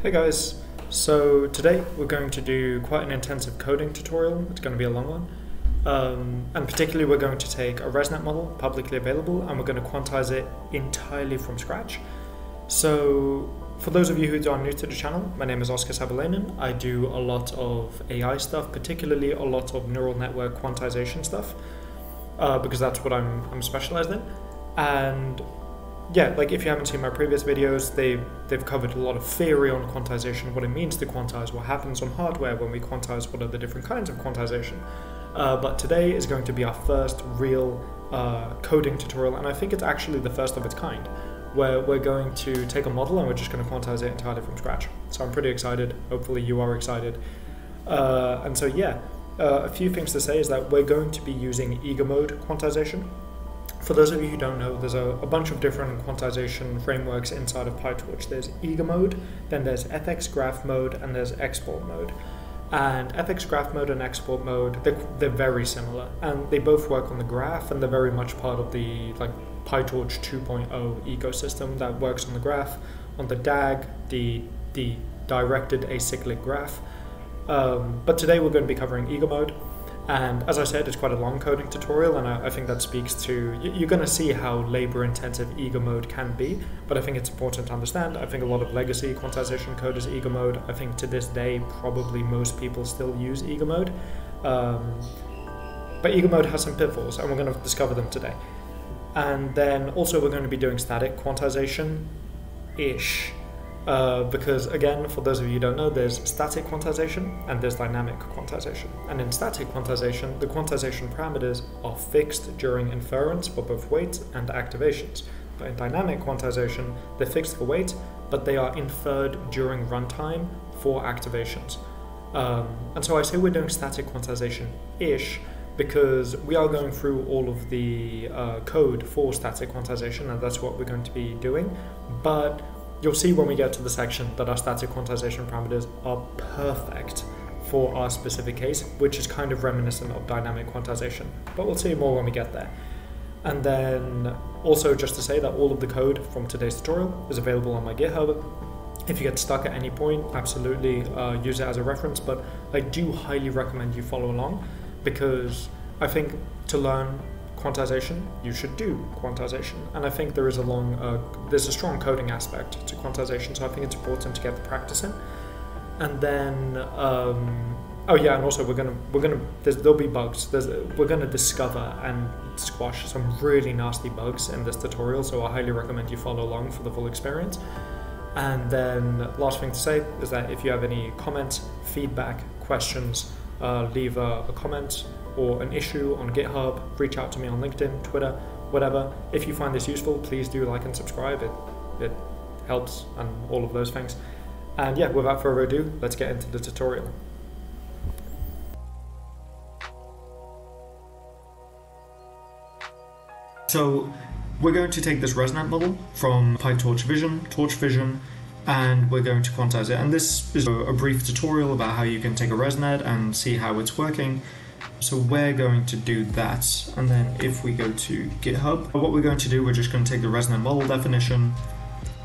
Hey guys, so today we're going to do quite an intensive coding tutorial. It's going to be a long one. Um, and particularly we're going to take a ResNet model, publicly available, and we're going to quantize it entirely from scratch. So for those of you who are new to the channel, my name is Oscar Savolainen. I do a lot of AI stuff, particularly a lot of neural network quantization stuff, uh, because that's what I'm, I'm specialized in. And yeah, like if you haven't seen my previous videos, they they've covered a lot of theory on quantization, what it means to quantize, what happens on hardware when we quantize, what are the different kinds of quantization. Uh, but today is going to be our first real uh, coding tutorial, and I think it's actually the first of its kind, where we're going to take a model and we're just going to quantize it entirely from scratch. So I'm pretty excited. Hopefully you are excited. Uh, and so yeah, uh, a few things to say is that we're going to be using eager mode quantization. For those of you who don't know, there's a, a, bunch of different quantization frameworks inside of PyTorch. There's eager mode, then there's FX graph mode, and there's export mode. And FX graph mode and export mode, they're, they're very similar, and they both work on the graph, and they're very much part of the like PyTorch 2.0 ecosystem that works on the graph, on the DAG, the the directed acyclic graph. Um, but today we're going to be covering eager mode. And as I said, it's quite a long coding tutorial, and I, I think that speaks to you're going to see how labor intensive eager mode can be. But I think it's important to understand. I think a lot of legacy quantization code is eager mode. I think to this day, probably most people still use eager mode. Um, but eager mode has some pitfalls, and we're going to discover them today. And then also, we're going to be doing static quantization ish. Uh, because again, for those of you who don't know, there's static quantization and there's dynamic quantization. And in static quantization, the quantization parameters are fixed during inference for both weight and activations. But in dynamic quantization, they're fixed for weight, but they are inferred during runtime for activations. Um, and so I say we're doing static quantization-ish because we are going through all of the uh, code for static quantization, and that's what we're going to be doing. But You'll see when we get to the section that our static quantization parameters are perfect for our specific case, which is kind of reminiscent of dynamic quantization. But we'll see more when we get there. And then also just to say that all of the code from today's tutorial is available on my GitHub. If you get stuck at any point, absolutely uh, use it as a reference, but I do highly recommend you follow along because I think to learn quantization, you should do quantization. And I think there is a long, uh, there's a strong coding aspect to quantization, so I think it's important to get the practice in. And then, um, oh yeah, and also we're gonna we're gonna there'll be bugs. There's, we're gonna discover and squash some really nasty bugs in this tutorial, so I highly recommend you follow along for the full experience. And then, last thing to say is that if you have any comments, feedback, questions, uh, leave a, a comment or an issue on GitHub, reach out to me on LinkedIn, Twitter, whatever. If you find this useful, please do like and subscribe. It, it helps and all of those things. And yeah, without further ado, let's get into the tutorial. So we're going to take this ResNet model from PyTorch Vision, Torch Vision, and we're going to quantize it. And this is a brief tutorial about how you can take a ResNet and see how it's working. So we're going to do that. And then if we go to GitHub, what we're going to do, we're just going to take the ResNet model definition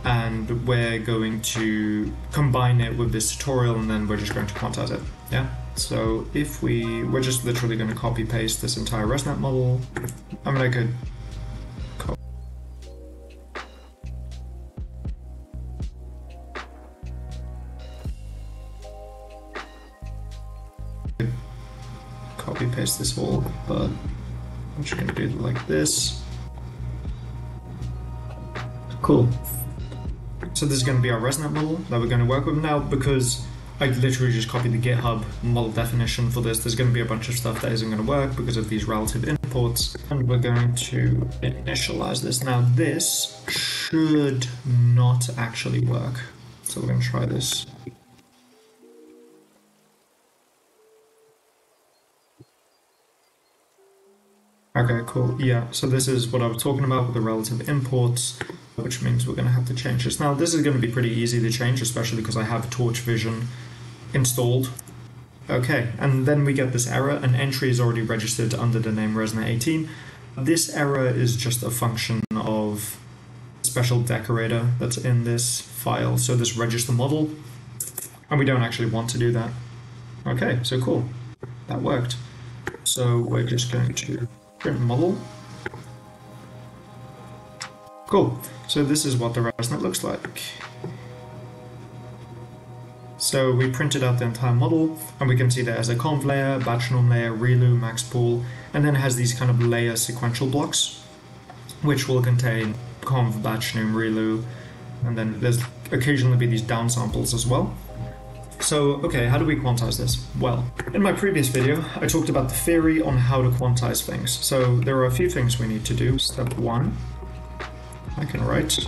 and we're going to combine it with this tutorial and then we're just going to quantize it. Yeah. So if we, we're just literally going to copy paste this entire ResNet model. I mean, I copy paste this whole, but I'm just gonna do it like this. Cool. So this is gonna be our ResNet model that we're gonna work with now because I literally just copied the GitHub model definition for this. There's going to be a bunch of stuff that isn't going to work because of these relative imports. And we're going to initialize this. Now this should not actually work. So we're going to try this. Okay, cool. Yeah, so this is what I was talking about with the relative imports, which means we're going to have to change this. Now, this is going to be pretty easy to change, especially because I have Torch Vision installed. Okay, and then we get this error. An entry is already registered under the name ResNet18. This error is just a function of special decorator that's in this file. So this register model And we don't actually want to do that. Okay, so cool. That worked. So we're just going to print model. Cool. So this is what the ResNet looks like. So we printed out the entire model, and we can see that as a conv layer, batch norm layer, relu, max pool, and then it has these kind of layer sequential blocks, which will contain conv, batch norm, relu, and then there's occasionally be these downsamples as well. So, okay, how do we quantize this? Well, in my previous video, I talked about the theory on how to quantize things. So there are a few things we need to do. Step one, I can write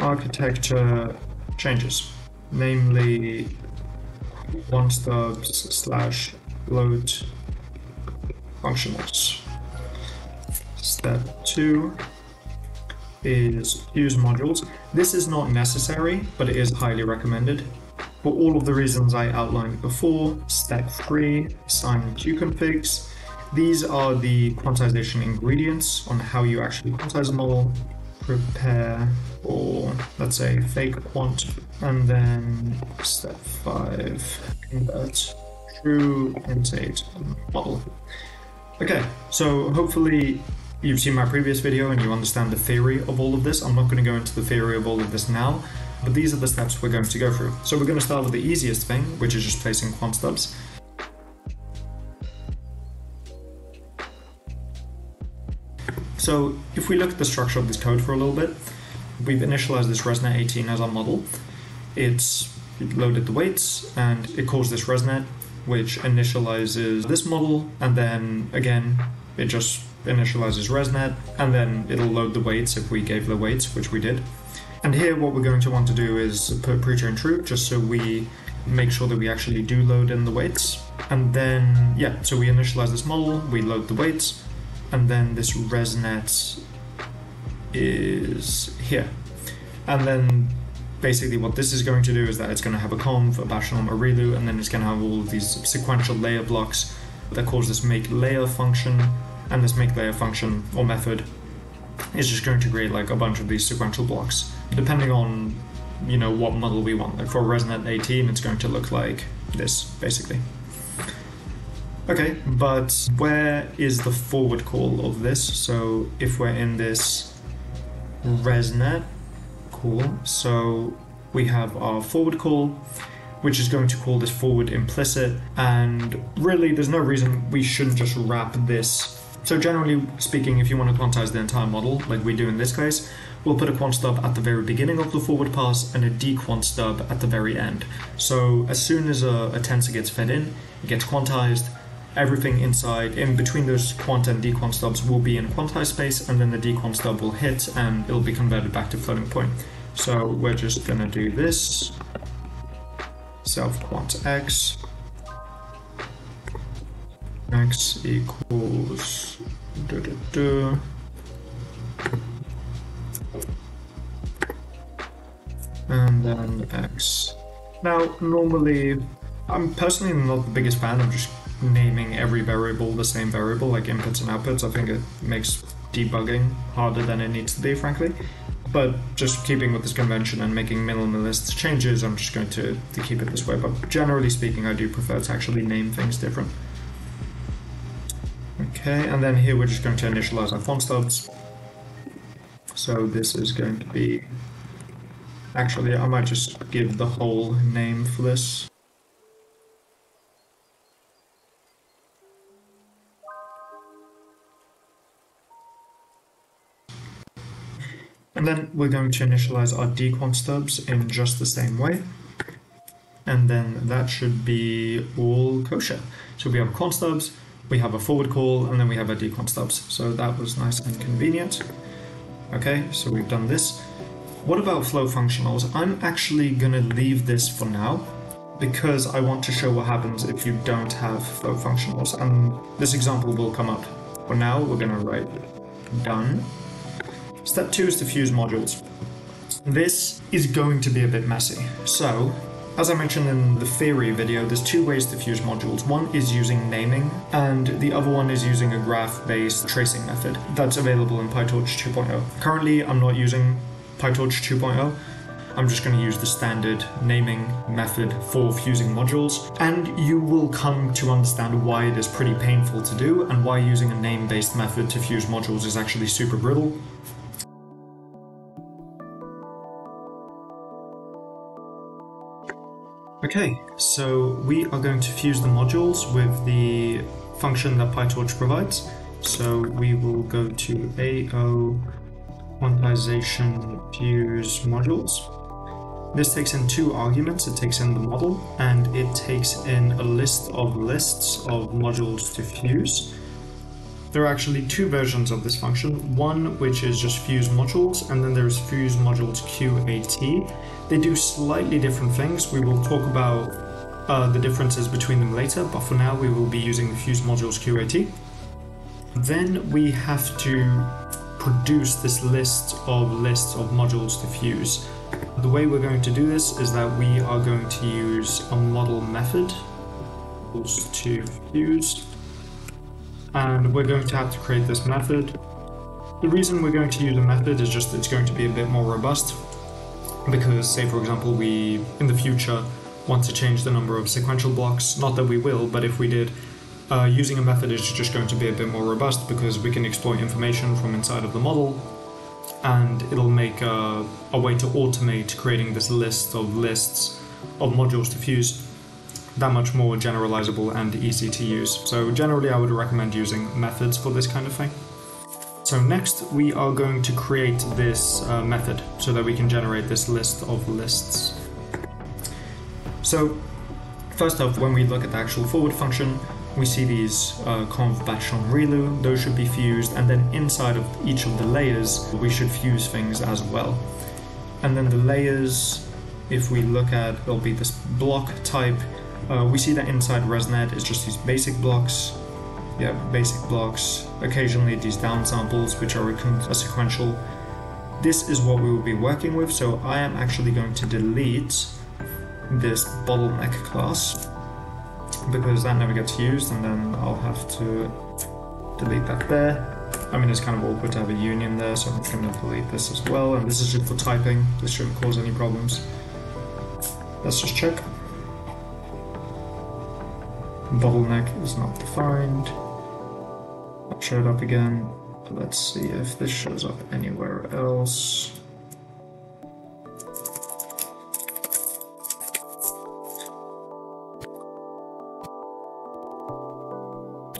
architecture changes namely quant stubs slash float functionals. Step two is fuse modules. This is not necessary, but it is highly recommended. For all of the reasons I outlined before, step three, assign qconfigs. These are the quantization ingredients on how you actually quantize a model. Prepare or let's say fake quant and then step five convert true int8 model okay so hopefully you've seen my previous video and you understand the theory of all of this i'm not going to go into the theory of all of this now but these are the steps we're going to go through so we're going to start with the easiest thing which is just placing quant stubs So if we look at the structure of this code for a little bit, we've initialized this ResNet 18 as our model. It's loaded the weights and it calls this ResNet, which initializes this model, and then again, it just initializes ResNet, and then it'll load the weights if we gave the weights, which we did. And here, what we're going to want to do is put pretrain true, just so we make sure that we actually do load in the weights. And then, yeah, so we initialize this model, we load the weights, and then this ResNet is here. And then basically what this is going to do is that it's going to have a conv, a batch norm, a relu, and then it's going to have all of these sequential layer blocks that calls this make layer function, and this make layer function or method is just going to create like a bunch of these sequential blocks, depending on you know what model we want. Like for ResNet 18, it's going to look like this basically. Okay, but where is the forward call of this? So if we're in this ResNet. Cool. So we have our forward call, which is going to call this forward implicit. And really, there's no reason we shouldn't just wrap this. So generally speaking, if you want to quantize the entire model, like we do in this case, we'll put a quant stub at the very beginning of the forward pass and a dequant stub at the very end. So as soon as a, a tensor gets fed in, it gets quantized, everything inside, in between those quant and dequant stubs will be in quantized space, and then the dequant stub will hit and it'll be converted back to floating point. So we're just gonna do this, self quant x, x equals duh, duh, duh. And then x. Now, normally, I'm personally not the biggest fan of just naming every variable the same variable, like inputs and outputs. I think it makes debugging harder than it needs to be, frankly. But just keeping with this convention and making minimalist changes, I'm just going to, to keep it this way. But generally speaking, I do prefer to actually name things different. Okay, and then here we're just going to initialize our quant stubs. So this is going to be... Actually, I might just give the whole name for this. And then we're going to initialize our dequant stubs in just the same way. And then that should be all kosher. So we have quant stubs, we have a forward call, and then we have a dequant stubs. So that was nice and convenient. Okay, so we've done this. What about float functionals? I'm actually gonna leave this for now because I want to show what happens if you don't have float functionals. And this example will come up. For now, we're gonna write done Step two is to fuse modules. This is going to be a bit messy. So, as I mentioned in the theory video, there's two ways to fuse modules. One is using naming, and the other one is using a graph-based tracing method that's available in PyTorch 2.0. Currently, I'm not using PyTorch 2.0, I'm just going to use the standard naming method for fusing modules, and you will come to understand why it is pretty painful to do and why using a name-based method to fuse modules is actually super brittle. Okay, so we are going to fuse the modules with the function that PyTorch provides. So we will go to AO quantization fuse modules. This takes in two arguments. It takes in the model and it takes in a list of lists of modules to fuse. There are actually two versions of this function. One which is just fuse modules and then there's fuse modules QAT. They do slightly different things. We will talk about uh, the differences between them later, but for now we will be using the fuse modules QAT. Then we have to produce this list of lists of modules to fuse. The way we're going to do this is that we are going to use a model method to fuse and we're going to have to create this method. The reason we're going to use a method is just it's going to be a bit more robust because say for example we in the future want to change the number of sequential blocks, not that we will, but if we did, uh, using a method is just going to be a bit more robust because we can exploit information from inside of the model and it'll make a, a way to automate creating this list of lists of modules to fuse that much more generalizable and easy to use. So generally I would recommend using methods for this kind of thing. So next we are going to create this uh, method so that we can generate this list of lists. So first off, when we look at the actual forward function, we see these uh, conv batch norm relu, those should be fused, and then inside of each of the layers, we should fuse things as well. And then the layers, if we look at, it'll be this block type, uh, we see that inside ResNet is just these basic blocks, yeah, basic blocks, occasionally these downsamples, which are a sequential. This is what we will be working with, so I am actually going to delete this bottleneck class because that never gets used and then I'll have to delete that there. I mean, it's kind of awkward to have a union there, so I'm going to delete this as well. And this is just for typing. This shouldn't cause any problems. Let's just check. Bottleneck is not defined. That showed up again. Let's see if this shows up anywhere else.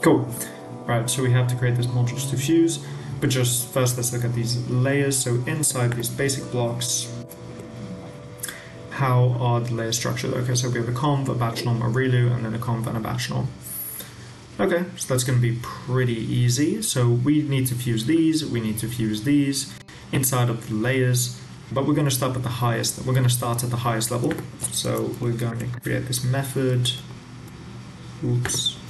Cool. Right, so we have to create this modules to fuse, but just first let's look at these layers. So inside these basic blocks, how are the layers structured? Okay, so we have a conv, a batch norm, a relu, and then a conv and a batch norm. Okay, so that's going to be pretty easy. So we need to fuse these, we need to fuse these inside of the layers, but we're going to start at the highest. We're going to start at the highest level. So we're going to create this method. Oops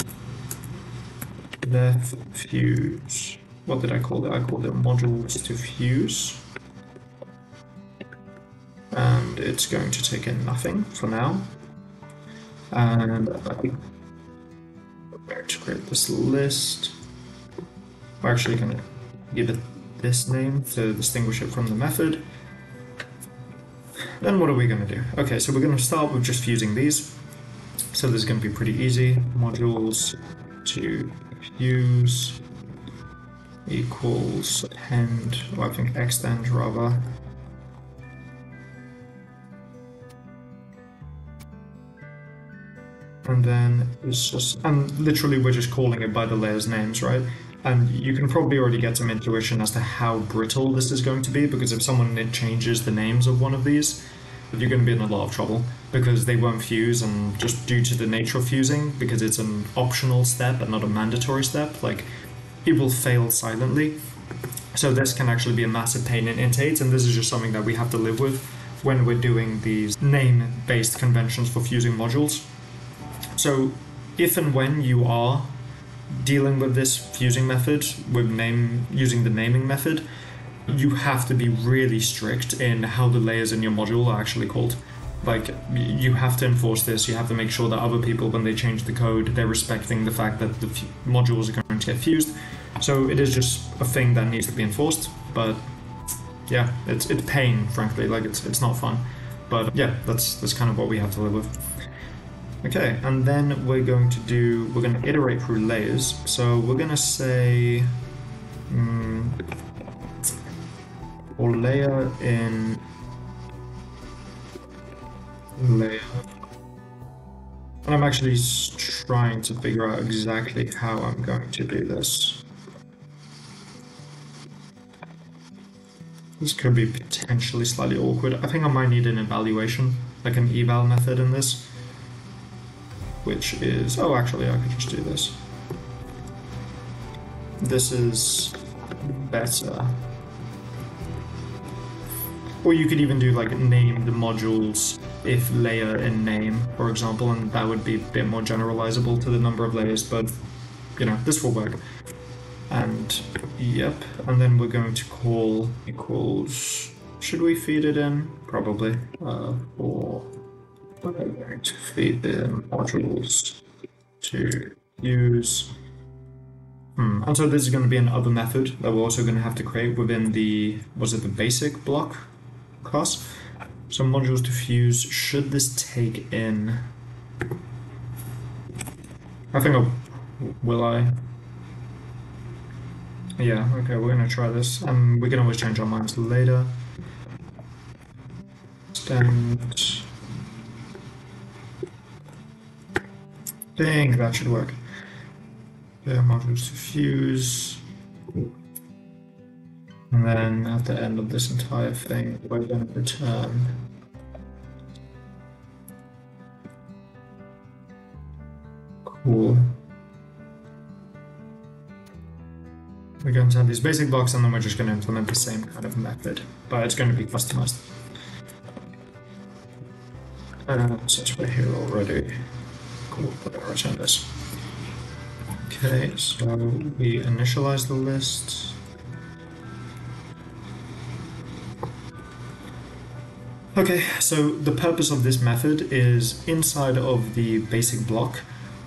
left fuse. What did I call it? I called it modules to fuse. And it's going to take in nothing for now. And I'm going to create this list. We're actually going to give it this name to distinguish it from the method. Then what are we going to do? Okay, so we're going to start with just fusing these. So this is going to be pretty easy. Modules to fuse equals or I think extend rather. And then it's just, and literally we're just calling it by the layers names, right? And you can probably already get some intuition as to how brittle this is going to be, because if someone changes the names of one of these, you're going to be in a lot of trouble because they won't fuse and just due to the nature of fusing because it's an optional step and not a mandatory step like it will fail silently so this can actually be a massive pain in int8 and this is just something that we have to live with when we're doing these name based conventions for fusing modules so if and when you are dealing with this fusing method with name using the naming method you have to be really strict in how the layers in your module are actually called. Like, you have to enforce this, you have to make sure that other people, when they change the code, they're respecting the fact that the f- modules are going to get fused. So it is just a thing that needs to be enforced, but yeah, it's it's pain, frankly. Like it's it's not fun, but yeah, that's that's kind of what we have to live with. Okay, and then we're going to do we're going to iterate through layers. So we're going to say, um, or layer in Mm. layer. And I'm actually trying to figure out exactly how I'm going to do this. This could be potentially slightly awkward. I think I might need an evaluation, like an eval method in this. Which is... Oh, actually, I could just do this. This is better. Or you could even do like name the modules if layer in name, for example, and that would be a bit more generalizable to the number of layers, but you know, this will work. And yep, and then we're going to call equals, should we feed it in? Probably, uh, for, we're going to feed the modules to fuse. Hmm. And so this is going to be another method that we're also going to have to create within the, was it the basic block class? Some modules to fuse. Should this take in? I think I, will I? Yeah, okay, we're gonna try this. Um, we can always change our minds later. Stand. think that should work. Yeah, modules to fuse. And then at the end of this entire thing, we're going to return Cool. We're going to have these basic blocks and then we're just going to implement the same kind of method, but it's going to be customized. Uh, since we're here already, cool, we're going return this. Okay, so we initialize the list. Okay, so the purpose of this method is inside of the basic block,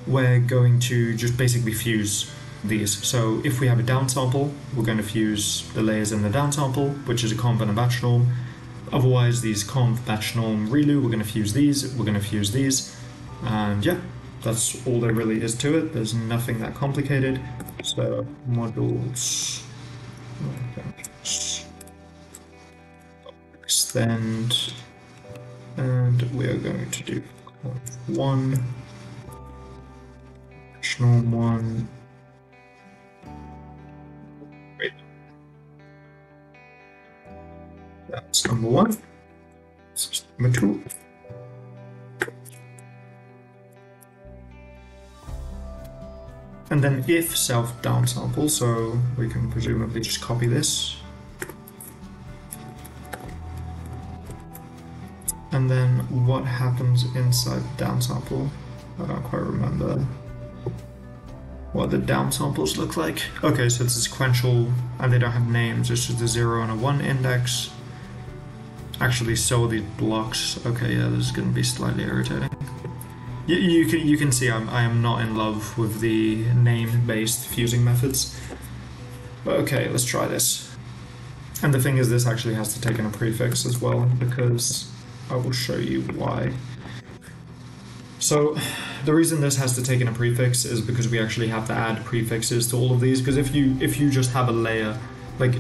we're going to just basically fuse these. So if we have a downsample, we're going to fuse the layers in the downsample, which is a conv and a batch norm. Otherwise, these conv, batch norm, ReLU, we're going to fuse these, we're going to fuse these, and yeah, that's all there really is to it. There's nothing that complicated. So modules, extend, and we are going to do one Norm one. Wait. That's number one. Number two. And then if self downsample, so we can presumably just copy this. And then what happens inside downsample? I don't quite remember what the downsamples look like. Okay, so it's sequential, and they don't have names, it's just a 0 and a 1 index. Actually, so these blocks. Okay, yeah, this is going to be slightly irritating. You, you, can, you can see I'm, I am not in love with the name-based fusing methods. But okay, let's try this. And the thing is, this actually has to take in a prefix as well, because I will show you why. So the reason this has to take in a prefix is because we actually have to add prefixes to all of these. Because if you if you just have a layer, like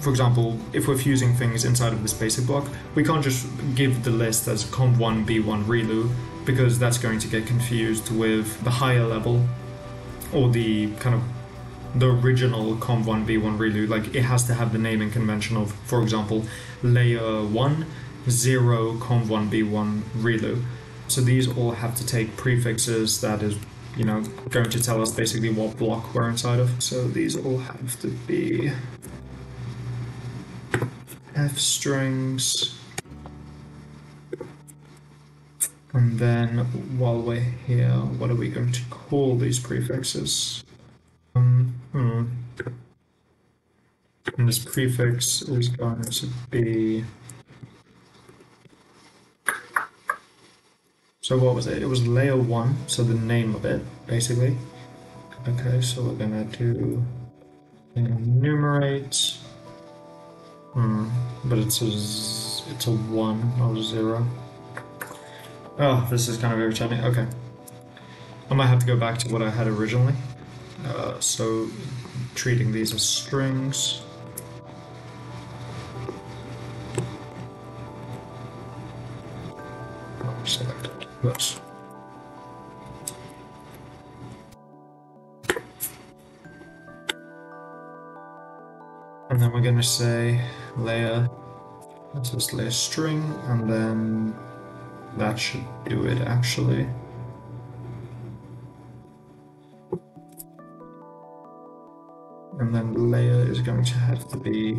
for example, if we're fusing things inside of this basic block, we can't just give the list as conv1 b1 ReLU because that's going to get confused with the higher level or the kind of the original conv1 b1 ReLU. Like it has to have the naming convention of, for example, layer 1 0 conv1 b1 ReLU. So these all have to take prefixes that is, you know, going to tell us basically what block we're inside of. So these all have to be F strings. And then while we're here, what are we going to call these prefixes? Um, hmm. And this prefix is going to be So what was it? It was layer one, so the name of it, basically. Okay, so we're gonna do enumerate. Hmm. but it's a it's a one, not a zero. Oh, this is kind of irritating. Okay, I might have to go back to what I had originally. Uh, so, treating these as strings. Selected. Whoops. And then we're going to say layer, let's just layer string, and then that should do it actually. And then the layer is going to have to be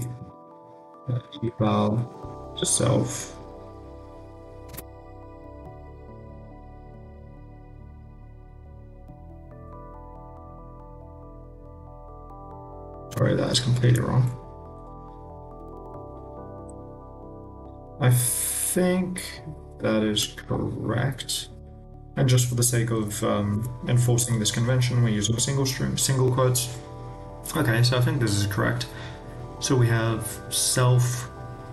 uh, eval to self. Sorry, that is completely wrong. I think that is correct. And just for the sake of um, enforcing this convention, we're using single string, single quotes. Okay, so I think this is correct. So we have self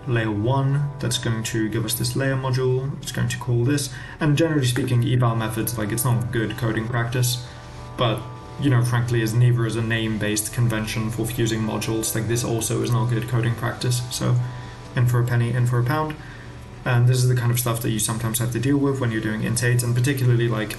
layer 1 that's going to give us this layer module. It's going to call this. And generally speaking, eval methods, like it's not good coding practice, but you know, frankly, as neither is a name-based convention for fusing modules, like this also is not good coding practice. So in for a penny, in for a pound. And this is the kind of stuff that you sometimes have to deal with when you're doing int8s, and particularly like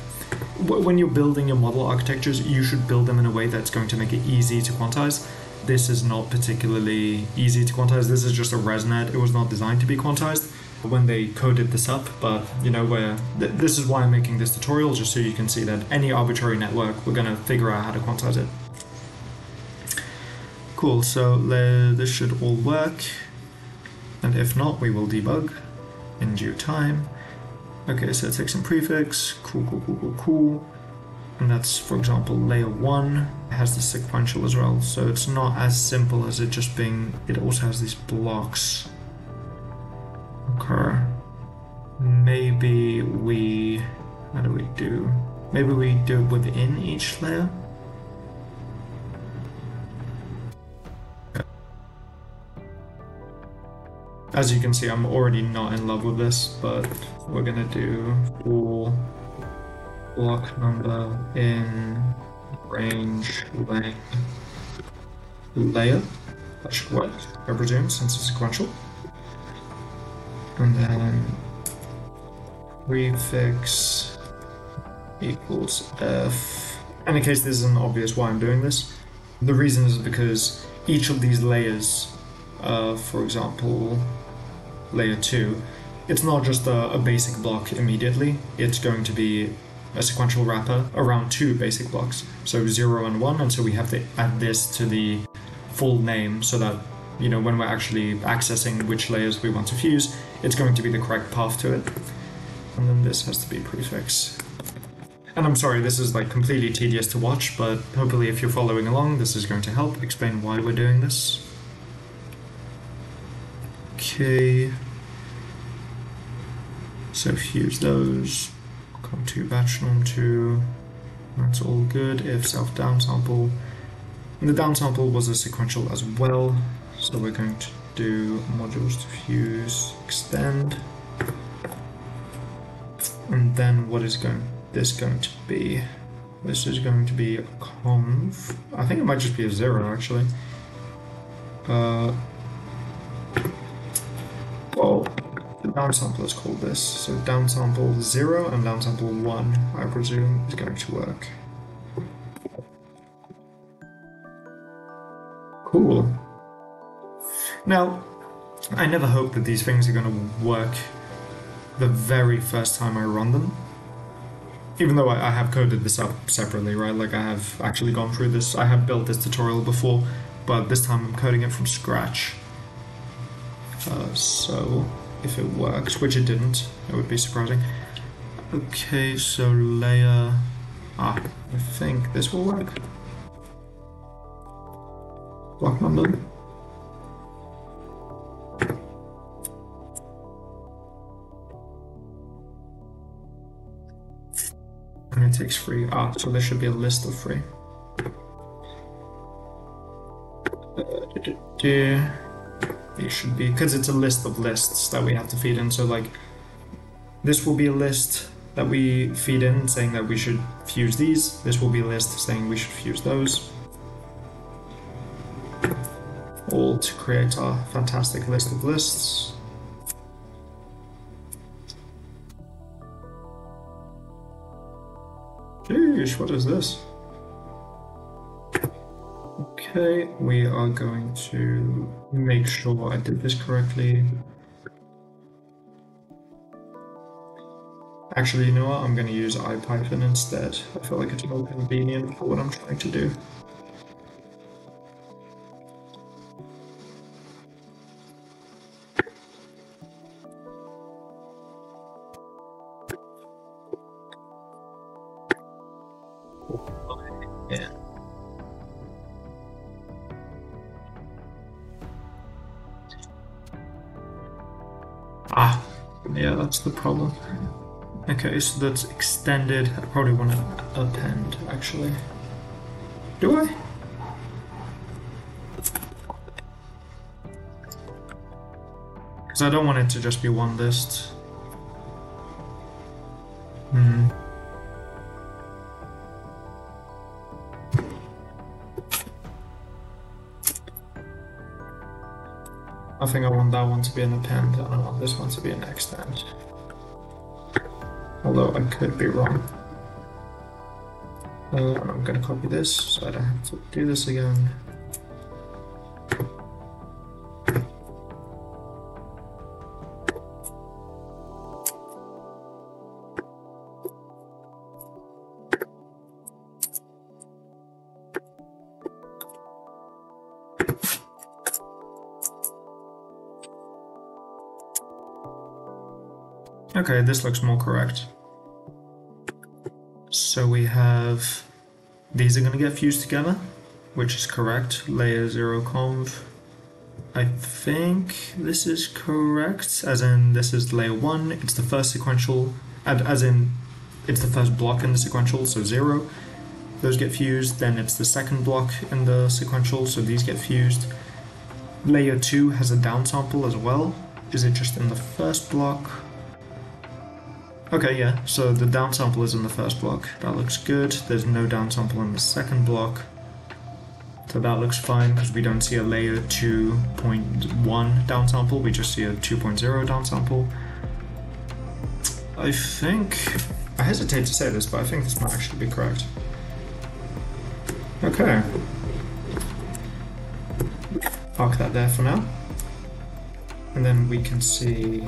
when you're building your model architectures, you should build them in a way that's going to make it easy to quantize. This is not particularly easy to quantize. This is just a ResNet. It was not designed to be quantized when they coded this up, but you know, where th- this is why I'm making this tutorial, just so you can see that any arbitrary network, we're gonna figure out how to quantize it. Cool, so this should all work, and if not, we will debug in due time. Okay, so it takes some prefix, cool, cool, cool, cool, cool. And that's, for example, layer 1 has the sequential as well, so it's not as simple as it just being, it also has these blocks Okay. Maybe we. How do we do? Maybe we do it within each layer? As you can see, I'm already not in love with this, but we're gonna do full block number in range length layer. That should work, I presume, since it's sequential. And then prefix equals f. And in case this isn't obvious why I'm doing this, the reason is because each of these layers, uh, for example, layer 2, it's not just a, a, basic block immediately, it's going to be a sequential wrapper around two basic blocks. So 0 and 1, and so we have to add this to the full name so that you know, when we're actually accessing which layers we want to fuse, it's going to be the correct path to it. And then this has to be prefix. And I'm sorry, this is like completely tedious to watch, but hopefully if you're following along, this is going to help explain why we're doing this. Okay. So fuse those. Come to batch norm 2. That's all good. If self downsample. And the downsample was a sequential as well. So we're going to do modules to fuse, extend. And then what is going this going to be? This is going to be a conv. I think it might just be a zero actually. Uh, well, the downsample is called this. So downsample zero and downsample one, I presume, is going to work. Cool. Now, I never hope that these things are going to work the very first time I run them. Even though I, I, have coded this up separately, right? Like I have actually gone through this, I have built this tutorial before, but this time I'm coding it from scratch. Uh, so, if it works, which it didn't, it would be surprising. Okay, so layer... Ah, I think this will work. Block number. Takes free. Ah, so there should be a list of free. these should be, because it's a list of lists that we have to feed in. So like, this will be a list that we feed in saying that we should fuse these. This will be a list saying we should fuse those. All to create our fantastic list of lists. What is this? Okay, we are going to make sure I did this correctly. Actually, you know what? I'm going to use IPython instead. I feel like it's more convenient for what I'm trying to do. The problem. Okay, so that's extended. I probably want to append, actually. Do I? Because I don't want it to just be one list. Hmm. I think I want that one to be an append, and I want this one to be an extend. Although I could be wrong. Uh, I'm gonna copy this so I don't have to do this again. Okay, this looks more correct. So we have, these are going to get fused together, which is correct, layer 0 conv. I think this is correct, as in this is layer 1, it's the first sequential, as in it's the first block in the sequential, so 0. Those get fused, then it's the second block in the sequential, so these get fused. Layer 2 has a downsample as well. Is it just in the first block? Okay, yeah, so the downsample is in the first block. That looks good. There's no downsample in the second block. So that looks fine because we don't see a layer 2.1 downsample, we just see a 2.0 downsample. I think, I hesitate to say this, but I think this might actually be correct. Okay. Park that there for now. And then we can see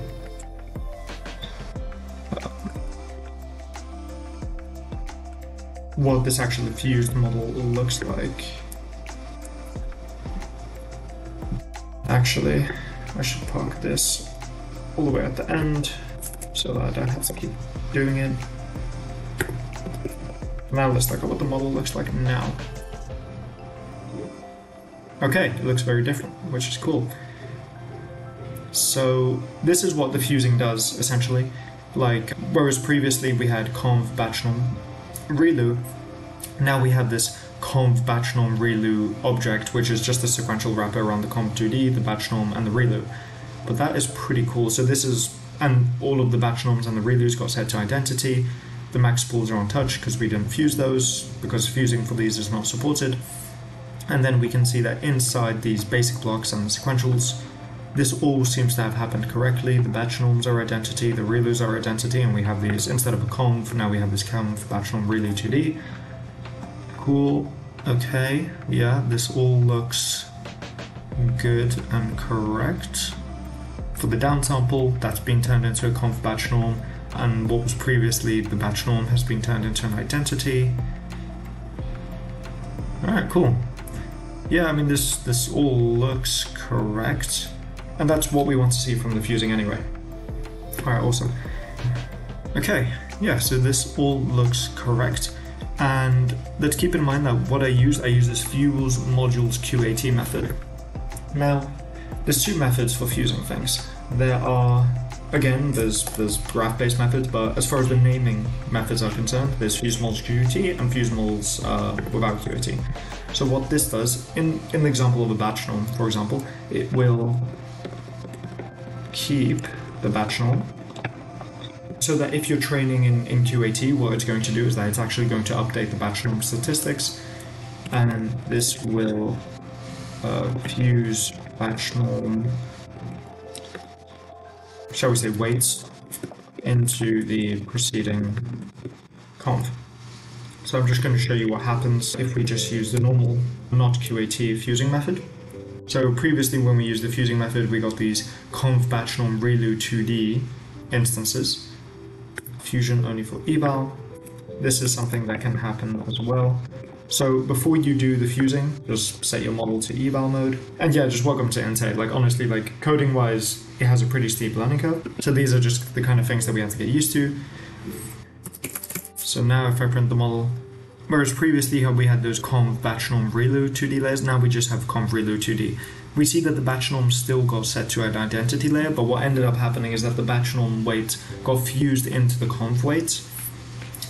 what this actually fused model looks like. Actually, I should park this all the way at the end so that I don't have to keep doing it. Now let's look at what the model looks like now. Okay, it looks very different, which is cool. So this is what the fusing does, essentially. Like, whereas previously we had conv batch relu, now we have this conv batch norm relu object, which is just a sequential wrapper around the conv2d, the batch norm, and the relu. But that is pretty cool. So this is, and all of the batch norms and the relus got set to identity. The max pools are untouched because we didn't fuse those, because fusing for these is not supported. And then we can see that inside these basic blocks and the sequentials, this all seems to have happened correctly. The batch norms are identity, the relus are identity, and we have these, instead of a conv, now we have this conv batch norm relu 2D. Cool. Okay, yeah, this all looks good and correct. For the downsample, that's been turned into a conv batch norm, and what was previously the batch norm has been turned into an identity. Alright, cool. Yeah, I mean, this, this all looks correct. And that's what we want to see from the fusing anyway. Alright, awesome. Okay, yeah, so this all looks correct. And let's keep in mind that what I use, I use this fuse modules QAT method. Now, there's two methods for fusing things. There are, again, there's there's graph-based methods, but as far as the naming methods are concerned, there's fuse modules QAT and fuse modules uh, without QAT. So what this does, in, in the example of a batch norm, for example, it will keep the batch norm so that if you're training in, in QAT, what it's going to do is that it's actually going to update the batch norm statistics, and this will uh, fuse batch norm, shall we say, weights into the preceding conv. So I'm just going to show you what happens if we just use the normal not QAT fusing method. So previously when we used the fusing method, we got these conv batch norm relu 2D instances. Fusion only for eval. This is something that can happen as well. So before you do the fusing, just set your model to eval mode. And yeah, just welcome to Entei. Like honestly, like coding wise, it has a pretty steep learning curve. So these are just the kind of things that we have to get used to. So now if I print the model, whereas previously uh, we had those conv batch norm relu 2D layers, now we just have conv relu 2D. We see that the batch norm still got set to an identity layer, but what ended up happening is that the batch norm got fused into the conv weights.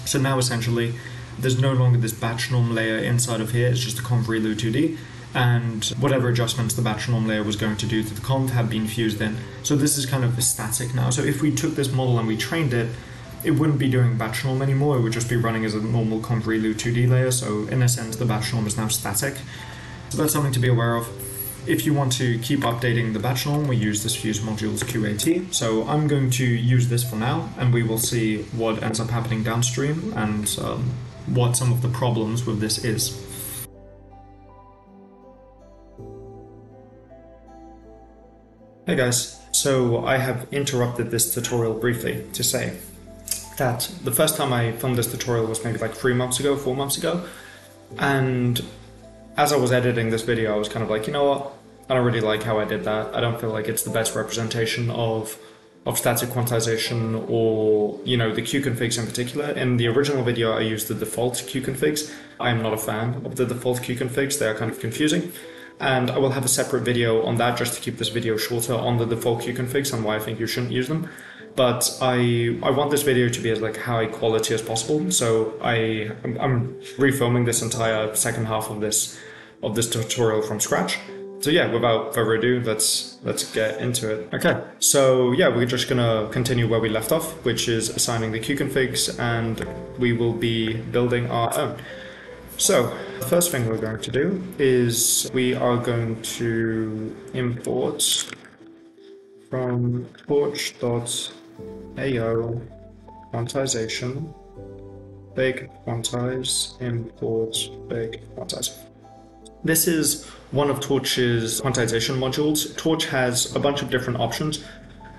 So now essentially there's no longer this batch norm layer inside of here, it's just a conv relu 2D. And whatever adjustments the batch norm layer was going to do to the conv have been fused in. So this is kind of static now. So if we took this model and we trained it, it wouldn't be doing batch norm anymore, it would just be running as a normal conv relu 2D layer. So in a sense, the batch norm is now static. So that's something to be aware of. If you want to keep updating the batch norm, we use this fuse module's QAT. So I'm going to use this for now, and we will see what ends up happening downstream and um, what some of the problems with this is. Hey guys, so I have interrupted this tutorial briefly to say that the first time I filmed this tutorial was maybe like three months ago, four months ago, and as I was editing this video, I was kind of like, you know what, I don't really like how I did that. I don't feel like it's the best representation of of static quantization or you know the qconfigs in particular. In the original video, I used the default qconfigs. I am not a fan of the default qconfigs. They are kind of confusing. And I will have a separate video on that just to keep this video shorter on the default qconfigs and why I think you shouldn't use them. But I I want this video to be as like high quality as possible. So I I'm refilming this entire second half of this of this tutorial from scratch. So yeah, without further ado, let's let's get into it. Okay, so yeah, we're just gonna continue where we left off, which is assigning the qconfigs, and we will be building our own. So the first thing we're going to do is we are going to import from torch.ao quantization fake quantize import fake quantize. This is one of Torch's quantization modules. Torch has a bunch of different options.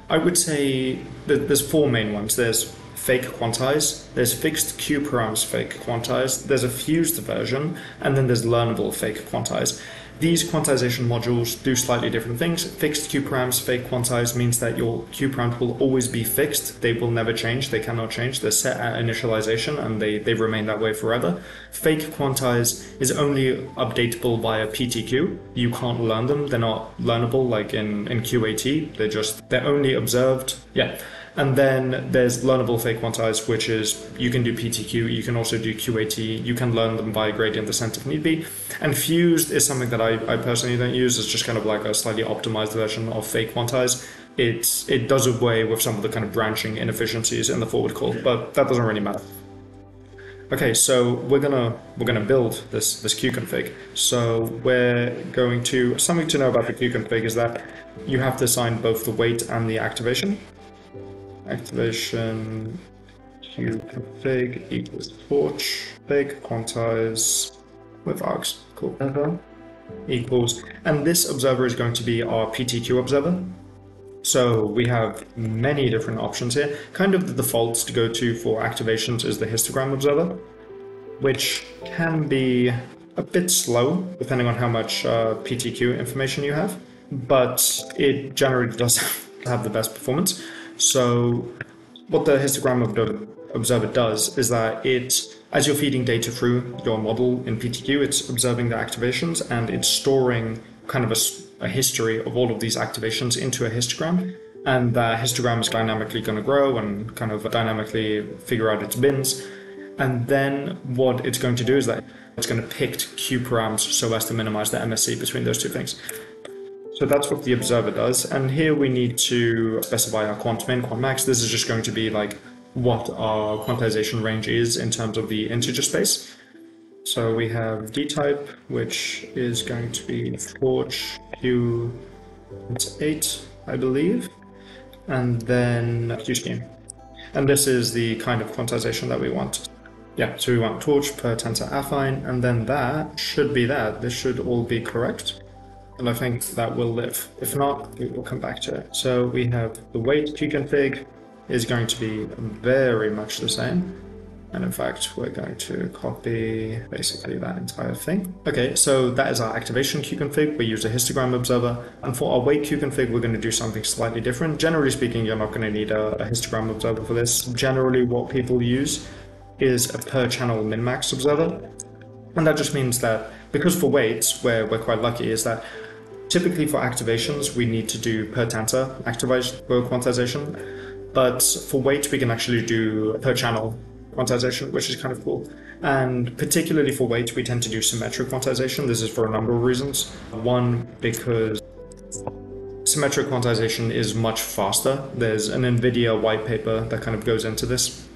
I would say that there's four main ones. There's fake quantize, there's fixed Q params fake quantize, there's a fused version, and then there's learnable fake quantize. These quantization modules do slightly different things. Fixed Q-params, fake quantize means that your Q-param will always be fixed. They will never change. They cannot change. They're set at initialization and they, they remain that way forever. Fake quantize is only updatable via PTQ. You can't learn them. They're not learnable like in, in QAT. They're just, they're only observed. Yeah. And then there's learnable fake quantize, which is you can do PTQ, you can also do QAT, you can learn them by gradient descent if need be. And fused is something that I, I personally don't use. It's just kind of like a slightly optimized version of fake quantize. It, it does away with some of the kind of branching inefficiencies in the forward call, but that doesn't really matter. Okay, so we're gonna we're gonna build this this qconfig. So we're going to something to know about the qconfig is that you have to assign both the weight and the activation activation q config equals torch fake quantize with args. Cool. Okay. Equals, and this observer is going to be our PTQ observer. So we have many different options here. Kind of the defaults to go to for activations is the histogram observer, which can be a bit slow depending on how much uh, PTQ information you have, but it generally does have the best performance. So what the histogram of the observer does is that it, as you're feeding data through your model in PTQ, it's observing the activations and it's storing kind of a, a history of all of these activations into a histogram. And that histogram is dynamically going to grow and kind of dynamically figure out its bins. And then what it's going to do is that it's going to pick Q params so as to minimize the MSE between those two things. So that's what the observer does. And here we need to specify our quant min, quant max. This is just going to be like what our quantization range is in terms of the integer space. So we have dtype, which is going to be torch q, it's 8, I believe, and then q scheme. And this is the kind of quantization that we want. Yeah, so we want torch per tensor affine, and then that should be that. This should all be correct. And I think that will live. If not, we will come back to it. So we have the weight qconfig is going to be very much the same. And in fact, we're going to copy basically that entire thing. Okay, so that is our activation qconfig. We use a histogram observer. And for our weight qconfig, we're going to do something slightly different. Generally speaking, you're not going to need a, a histogram observer for this. Generally, what people use is a per channel min-max observer. And that just means that because for weights, where we're quite lucky, is that typically for activations, we need to do per tensor activation quantization. But for weight, we can actually do per channel quantization, which is kind of cool. And particularly for weight, we tend to do symmetric quantization. This is for a number of reasons. One, because symmetric quantization is much faster. There's an NVIDIA white paper that kind of goes into this,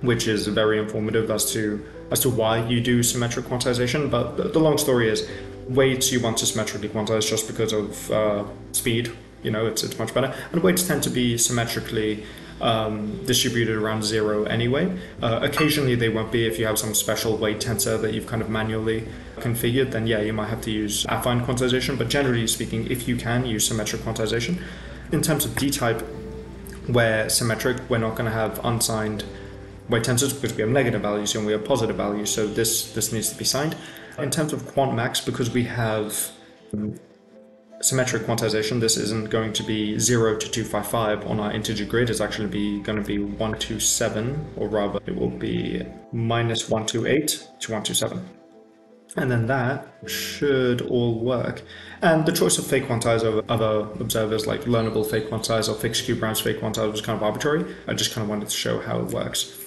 which is very informative as to as to why you do symmetric quantization. But the long story is, weights you want to symmetrically quantize just because of uh, speed. You know, it's it's much better. And weights tend to be symmetrically um, distributed around zero anyway. Uh, occasionally they won't be if you have some special weight tensor that you've kind of manually configured, then yeah, you might have to use affine quantization, but generally speaking, if you can, use symmetric quantization. In terms of D-type, where symmetric, we're not going to have unsigned weight tensors because we have negative values and we have positive values, so this, this needs to be signed. In terms of quant max, because we have symmetric quantization, this isn't going to be 0 to 255 on our integer grid. It's actually be going to be 127, or rather, it will be minus 128 to 127. And then that should all work. And the choice of fake quantize over other observers like learnable fake quantize or fixed Q params fake quantize was kind of arbitrary. I just kind of wanted to show how it works.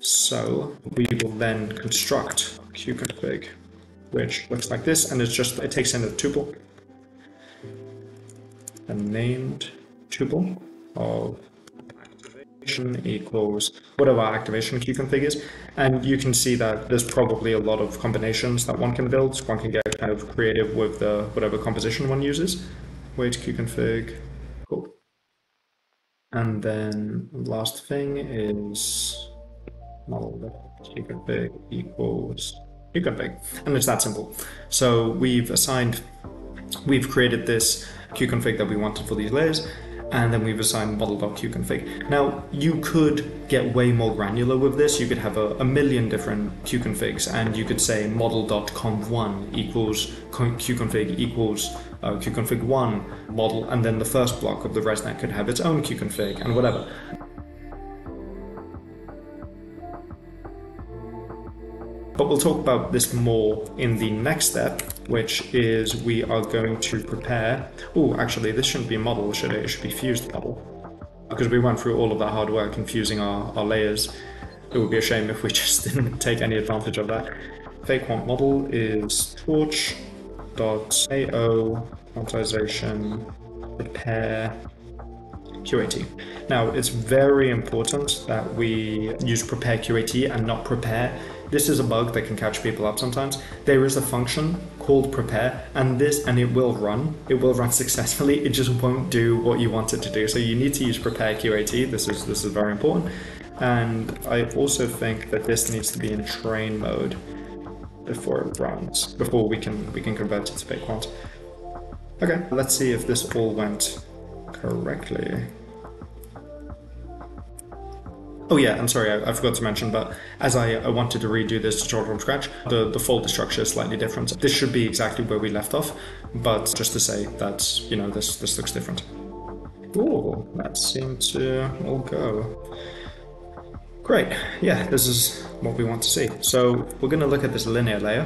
So we will then construct qconfig, which looks like this, and it's just, it takes in a tuple a named tuple of activation equals whatever activation config is. And you can see that there's probably a lot of combinations that one can build. So one can get kind of creative with the whatever composition one uses. Weight qconfig. Cool. And then last thing is model qconfig equals qconfig. And it's that simple. So we've assigned, we've created this qconfig that we wanted for these layers, and then we've assigned model.qconfig. Now, you could get way more granular with this. You could have a, a million different qconfigs, and you could say model.conv1 equals qconfig equals uh, qconfig1 model, and then the first block of the ResNet could have its own qconfig and whatever. But we'll talk about this more in the next step, which is we are going to prepare. Oh, actually, this shouldn't be a model, should it? It should be fused model. Because we went through all of that hard work in fusing our, our layers. It would be a shame if we just didn't take any advantage of that. Fake quant model is torch.ao quantization prepare QAT. Now, it's very important that we use prepare QAT and not prepare this is a bug that can catch people up sometimes. There is a function called prepare and this and it will run. It will run successfully. It just won't do what you want it to do. So you need to use prepare QAT. This is this is very important. And I also think that this needs to be in train mode before it runs, before we can we can convert it to fake quant. Okay, let's see if this all went correctly. Oh yeah, I'm sorry, I, I, forgot to mention, but as I, I, wanted to redo this tutorial from scratch, the, the folder structure is slightly different. This should be exactly where we left off, but just to say that, you know, this, this looks different. Oh, that seemed to all go. Great, yeah, this is what we want to see. So we're gonna look at this linear layer,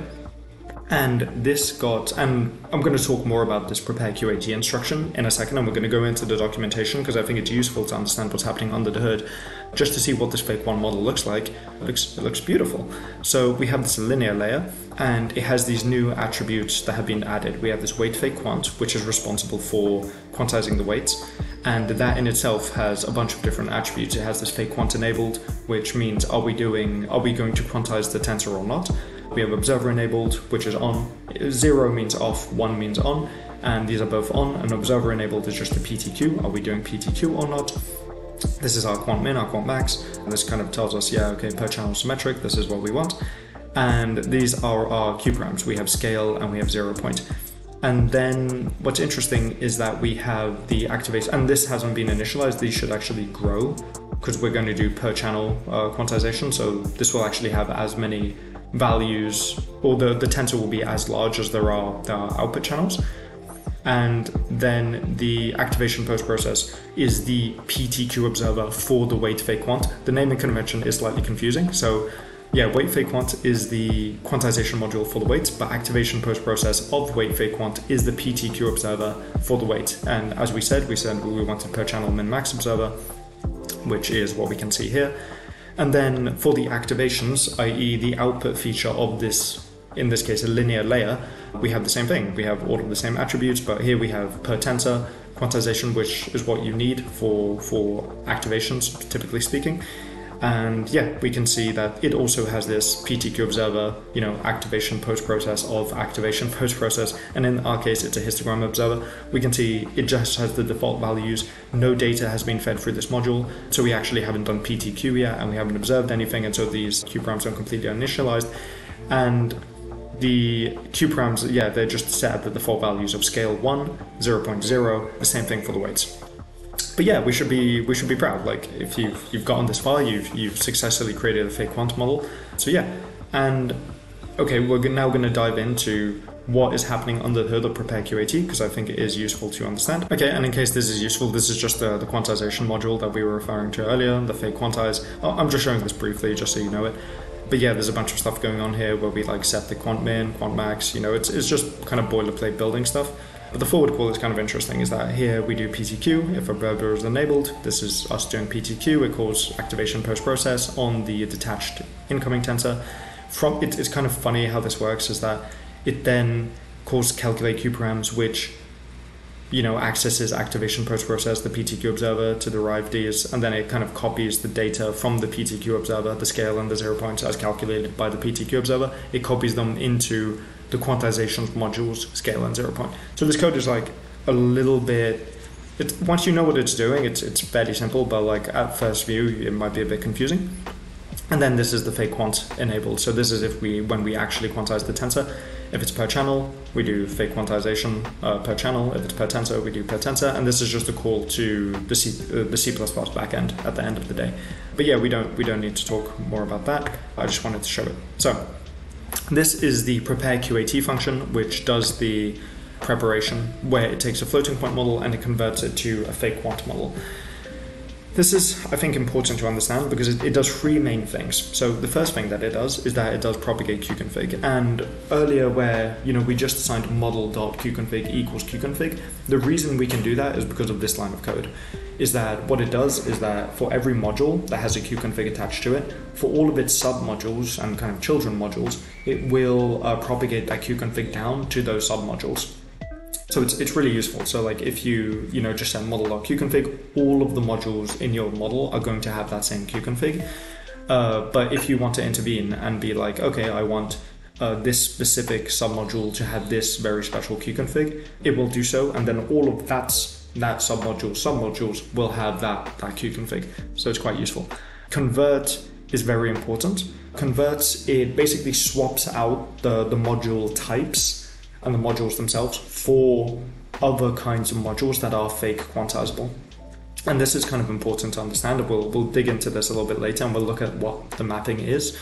And this got, and I'm going to talk more about this prepare QAT instruction in a second, and we're going to go into the documentation because I think it's useful to understand what's happening under the hood, just to see what this fake quant model looks like. It looks, it looks beautiful. So we have this linear layer, and it has these new attributes that have been added. We have this weight fake quant, which is responsible for quantizing the weights, and that in itself has a bunch of different attributes. It has this fake quant enabled, which means are we doing, are we going to quantize the tensor or not? We have observer enabled, which is on. Zero means off, one means on, and these are both on. And observer enabled is just a PTQ. Are we doing PTQ or not? This is our quant min, our quant max, and this kind of tells us, yeah, okay, per channel symmetric, this is what we want. And these are our Q params. We have scale and we have zero point. And then what's interesting is that we have the activate, and this hasn't been initialized, these should actually grow because we're going to do per channel uh, quantization. So this will actually have as many values, or the, the tensor will be as large as there are, are output channels. And then the activation post process is the PTQ observer for the weight fake quant. The naming convention is slightly confusing. So yeah, weight fake quant is the quantization module for the weights, but activation post process of weight fake quant is the PTQ observer for the weight. And as we said, we said we wanted per channel min max observer, which is what we can see here. And then for the activations, i.e., the output feature of this, in this case, a linear layer, we have the same thing. We have all of the same attributes, but here we have per tensor quantization, which is what you need for, for activations, typically speaking. And yeah, we can see that it also has this PTQ observer, you know, activation post process of activation post process. And in our case, it's a histogram observer. We can see it just has the default values. No data has been fed through this module. So we actually haven't done PTQ yet and we haven't observed anything. And so these Q are completely uninitialized. And the Q yeah, they're just set at the default values of scale 1, 0.0, the same thing for the weights but yeah, we should be we should be proud. Like if you've you've gotten this far, you've you've successfully created a fake quant model. So yeah, and okay, we're now going to dive into what is happening under the hood of Prepare QAT because I think it is useful to understand. Okay, and in case this is useful, this is just the, the quantization module that we were referring to earlier, the fake quantize. I'm just showing this briefly just so you know it. But yeah, there's a bunch of stuff going on here where we like set the quant min, quant max, you know, it's, it's just kind of boilerplate building stuff. But the forward call is kind of interesting is that here we do PTQ if a observer is enabled. This is us doing PTQ. It calls activation post process on the detached incoming tensor. From it, it's kind of funny how this works is that it then calls calculate Q which you know accesses activation post process, the PTQ observer to derive these, and then it kind of copies the data from the PTQ observer, the scale and the zero points as calculated by the PTQ observer. It copies them into the quantization modules scale and zero point. So this code is like a little bit. It, once you know what it's doing, it's it's fairly simple, but like at first view, it might be a bit confusing. And then this is the fake quant enabled. So this is if we when we actually quantize the tensor. If it's per channel, we do fake quantization uh, per channel. If it's per tensor, we do per tensor. And this is just a call to the C uh, the C++ backend at the end of the day. But yeah, we don't we don't need to talk more about that. I just wanted to show it. So this is the prepare QAT function, which does the preparation, where it takes a floating point model and it converts it to a fake quant model. This is, I think, important to understand because it, it, does three main things. So the first thing that it does is that it does propagate qconfig. And earlier, where you know we just assigned model.qconfig equals qconfig, the reason we can do that is because of this line of code. Is that what it does is that for every module that has a qconfig attached to it, for all of its submodules and kind of children modules, it will uh, propagate that qconfig down to those submodules. So it's, it's really useful. So like if you, you know, just send model.qconfig, all of the modules in your model are going to have that same qconfig. Uh, but if you want to intervene and be like, okay, I want uh, this specific submodule to have this very special qconfig, it will do so, and then all of that that submodule submodules will have that that qconfig. So it's quite useful. Convert is very important. Converts it basically swaps out the the module types and the modules themselves for other kinds of modules that are fake quantizable. And this is kind of important to understand. We'll, we'll dig into this a little bit later and we'll look at what the mapping is.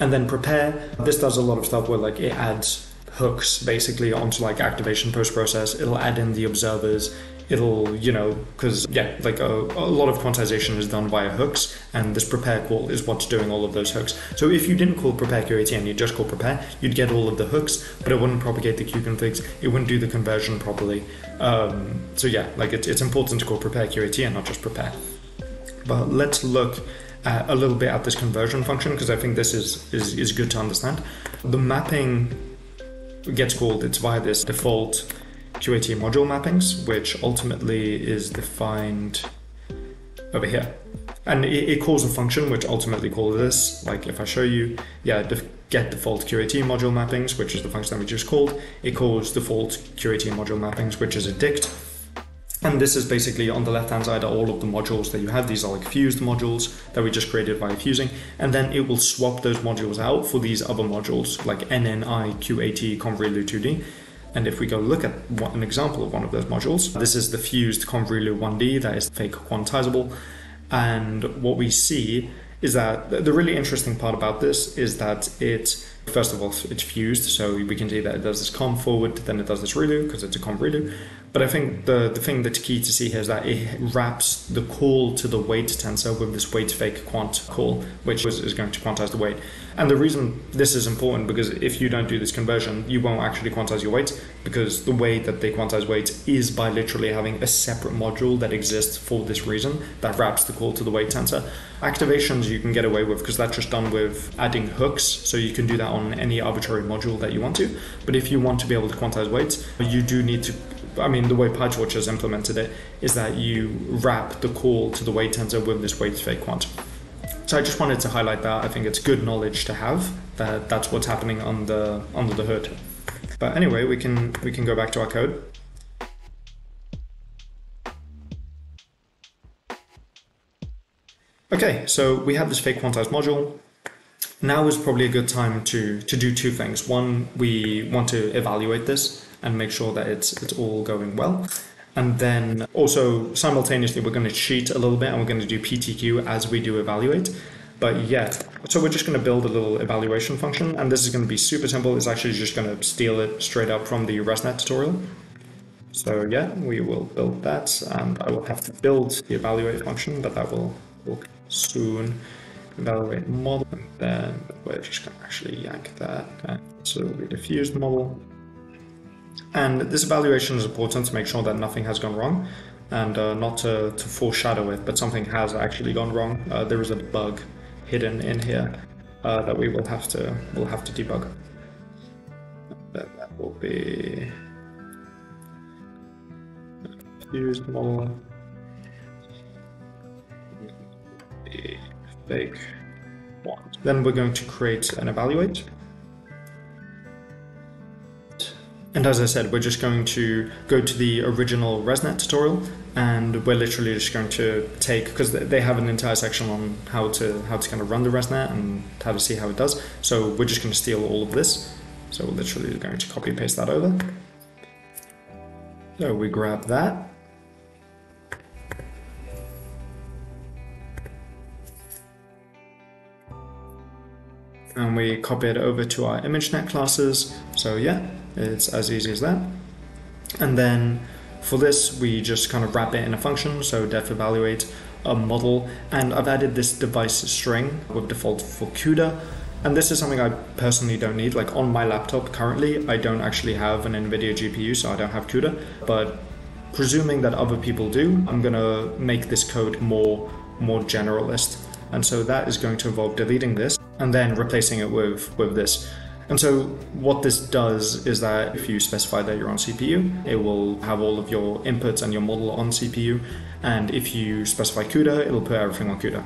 And then prepare. This does a lot of stuff where like it adds hooks basically onto like activation post process. It'll add in the observers. It'll, you know, because, yeah, like a, a, lot of quantization is done via hooks, and this prepare call is what's doing all of those hooks. So if you didn't call prepare QAT and you just call prepare, you'd get all of the hooks, but it wouldn't propagate the qconfigs, it wouldn't do the conversion properly. Um, so yeah, like it, it's important to call prepare QAT and not just prepare. But let's look uh, a little bit at this conversion function because I think this is, is, is good to understand. The mapping gets called, it's via this default QAT module mappings, which ultimately is defined over here. And it, it calls a function which ultimately calls this, like if I show you, yeah, def get default QAT module mappings, which is the function that we just called. It calls default QAT module mappings, which is a dict, and this is basically on the left hand side are all of the modules that you have. These are like fused modules that we just created by fusing. And then it will swap those modules out for these other modules like NNI, QAT, Convrelu 2D. And if we go look at an example of one of those modules, this is the fused Convrelu 1D that is fake quantizable. And what we see is that the really interesting part about this is that it, first of all, it's fused. So we can see that it does this conv forward, then it does this relu because it's a conv relu. But I think the, the thing that's key to see here is that it wraps the call to the weight tensor with this weight fake quant call, which is, is going to quantize the weight. And the reason this is important because if you don't do this conversion, you won't actually quantize your weight because the way that they quantize weight is by literally having a separate module that exists for this reason that wraps the call to the weight tensor. Activations you can get away with because that's just done with adding hooks, so you can do that on any arbitrary module that you want to. But if you want to be able to quantize weights, you do need to I mean, the way PyTorch has implemented it is that you wrap the call to the weight tensor with this weight fake quant. So I just wanted to highlight that. I think it's good knowledge to have that that's what's happening under under the hood. But anyway, we can we can go back to our code. Okay, so we have this fake quantized module. Now is probably a good time to, to do two things. One, we want to evaluate this and make sure that it's it's all going well. And then also simultaneously, we're going to cheat a little bit and we're going to do PTQ as we do evaluate. But yeah, so we're just going to build a little evaluation function, and this is going to be super simple. It's actually just going to steal it straight up from the ResNet tutorial. So yeah, we will build that, and I will have to build the evaluate function, but that will, will soon evaluate model, and then we're just going to actually yank that. So we diffused model, and this evaluation is important to make sure that nothing has gone wrong and uh, not to, to, foreshadow it, but something has actually gone wrong. Uh, there is a bug hidden in here uh, that we will have to will have to debug. That, that will be fused model fake quant. Then we're going to create an evaluate. And as I said, we're just going to go to the original ResNet tutorial and we're literally just going to take, because they have an entire section on how to how to kind of run the ResNet and how to see how it does. So we're just going to steal all of this. So we're literally going to copy and paste that over. So we grab that. And we copy it over to our ImageNet classes. So yeah, it's as easy as that. And then for this, we just kind of wrap it in a function, so def evaluate a model, and I've added this device string with default for CUDA, and this is something I personally don't need. Like on my laptop currently, I don't actually have an NVIDIA GPU, so I don't have CUDA, but presuming that other people do, I'm gonna make this code more, more generalist. And so that is going to involve deleting this and then replacing it with, with this. And so what this does is that if you specify that you're on CPU, it will have all of your inputs and your model on CPU. And if you specify CUDA, it'll put everything on CUDA.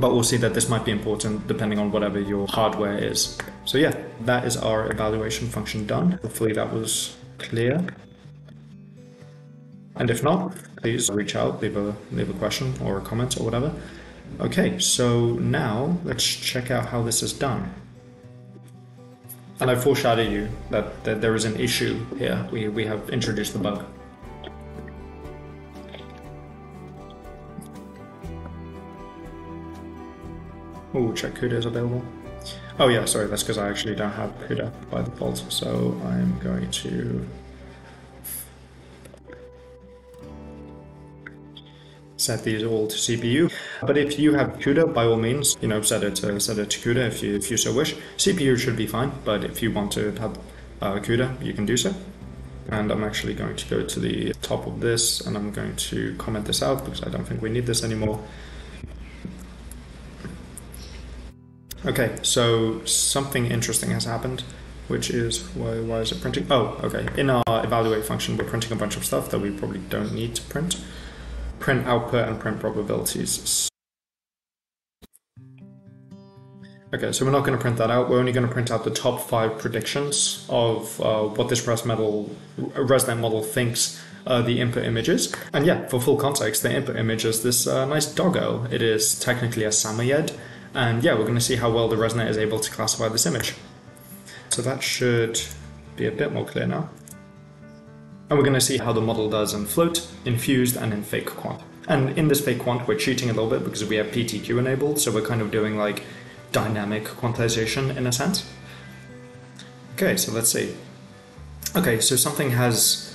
But we'll see that this might be important depending on whatever your hardware is. So yeah, that is our evaluation function done. Hopefully that was clear. And if not, please reach out, leave a, leave a question or a comment or whatever. Okay, so now let's check out how this is done. And I foreshadow you that, that there is an issue here. We, we have introduced the bug. Oh, check CUDA is available. Oh yeah, sorry, that's because I actually don't have CUDA by default, so I'm going to set these all to CPU. But if you have CUDA, by all means, you know, set it to, set it to CUDA if you, if you so wish. CPU should be fine, but if you want to have uh, CUDA, you can do so. And I'm actually going to go to the top of this and I'm going to comment this out because I don't think we need this anymore. Okay, so something interesting has happened, which is why, why is it printing? Oh, okay. In our evaluate function, we're printing a bunch of stuff that we probably don't need to print. Print output and print probabilities. Okay, so we're not going to print that out. We're only going to print out the top five predictions of uh, what this ResNet model, ResNet model thinks uh, the input image is. And yeah, for full context, the input image is this uh, nice doggo. It is technically a Samoyed. And yeah, we're going to see how well the ResNet is able to classify this image. So that should be a bit more clear now. And we're going to see how the model does in float, infused, and in fake quant. And in this fake quant, we're cheating a little bit because we have PTQ enabled, so we're kind of doing like dynamic quantization in a sense. Okay, so let's see. Okay, so something has,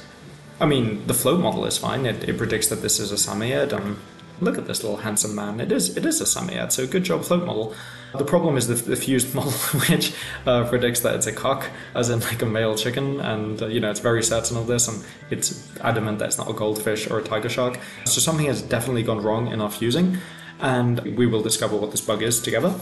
I mean, the float model is fine. It, it predicts that this is a Samoyed. Um, look at this little handsome man. It is, it is a Samoyed, so good job float model. The problem is the, the fused model, which uh, predicts that it's a cock, as in like a male chicken, and uh, you know it's very certain of this, and it's adamant that it's not a goldfish or a tiger shark. So something has definitely gone wrong in our fusing, and we will discover what this bug is together.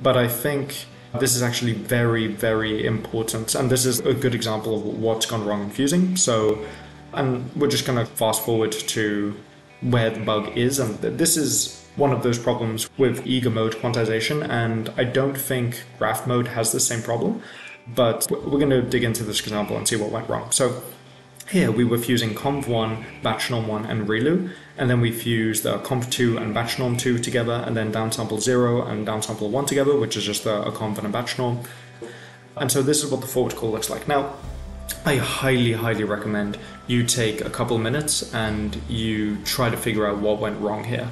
But I think this is actually very, very important. And this is a good example of what's gone wrong in fusing. So, and we're just going to fast forward to where the bug is. And this is one of those problems with eager mode quantization. And I don't think graph mode has the same problem. But we're going to dig into this example and see what went wrong. So here we were fusing conv1, batchnorm1, and ReLU, and then we fused uh, conv2 and batchnorm2 together, and then downsample 0 and downsample 1 together, which is just a, a conv and a batchnorm. And so this is what the forward call looks like. Now, I highly, highly recommend you take a couple minutes and you try to figure out what went wrong here.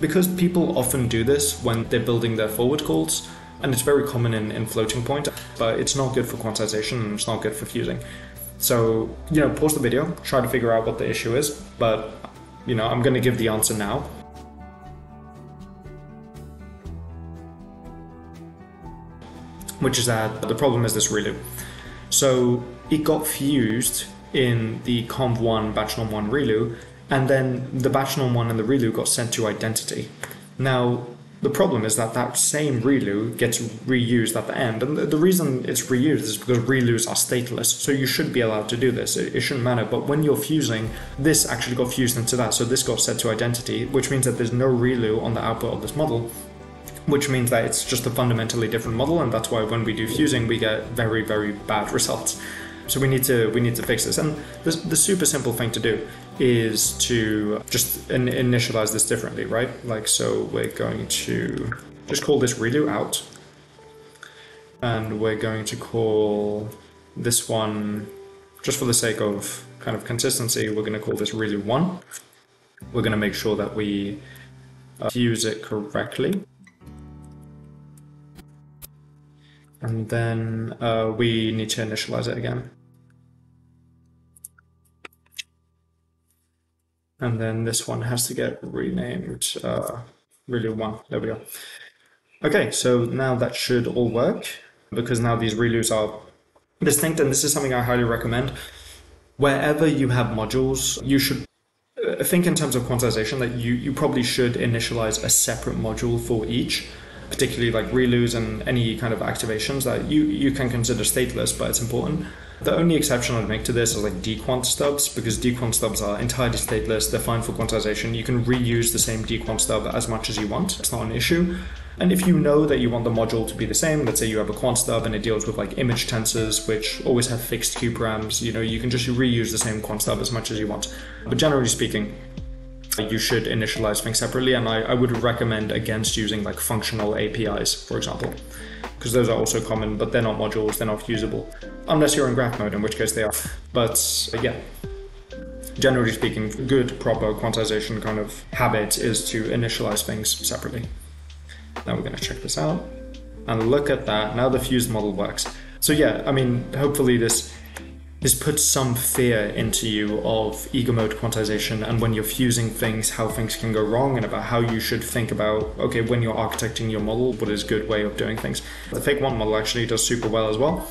Because people often do this when they're building their forward calls, and it's very common in, in floating point, but it's not good for quantization and it's not good for fusing. So, you know, pause the video, try to figure out what the issue is, but, you know, I'm going to give the answer now. Which is that the problem is this ReLU. So it got fused in the conv1 batchnorm1 ReLU, and then the batchnorm1 and the ReLU got sent to identity. Now, the problem is that that same ReLU gets reused at the end. And the, reason it's reused is because ReLUs are stateless. So you should be allowed to do this. It, it, shouldn't matter. But when you're fusing, this actually got fused into that. So this got set to identity, which means that there's no ReLU on the output of this model. Which means that it's just a fundamentally different model, and that's why when we do fusing, we get very, very bad results. So we need to we need to fix this. And the, the super simple thing to do is to just in, initialize this differently, right? Like so, we're going to just call this ReLU out, and we're going to call this one just for the sake of kind of consistency. We're going to call this ReLU one. We're going to make sure that we uh, use it correctly. And then uh, we need to initialize it again. And then this one has to get renamed uh, ReLU1. There we go. Okay, so now that should all work because now these ReLUs are distinct and this is something I highly recommend. Wherever you have modules, you should uh, think in terms of quantization that you, you probably should initialize a separate module for each particularly like ReLUs and any kind of activations that you, you can consider stateless, but it's important. The only exception I'd make to this is like dequant stubs, because dequant stubs are entirely stateless, they're fine for quantization. You can reuse the same dequant stub as much as you want, it's not an issue. And if you know that you want the module to be the same, let's say you have a quant stub and it deals with like image tensors, which always have fixed Q params, you know, you can just reuse the same quant stub as much as you want. But generally speaking, you should initialize things separately, and I, I would recommend against using like functional APIs, for example, because those are also common, but they're not modules, they're not fusible, unless you're in graph mode, in which case they are. But uh, yeah, generally speaking, good proper quantization kind of habit is to initialize things separately. Now we're going to check this out, and look at that. Now the fused model works. So yeah, I mean, hopefully this this puts some fear into you of eager mode quantization and when you're fusing things, how things can go wrong, and about how you should think about okay, when you're architecting your model, what is a good way of doing things. The fake quant model actually does super well as well.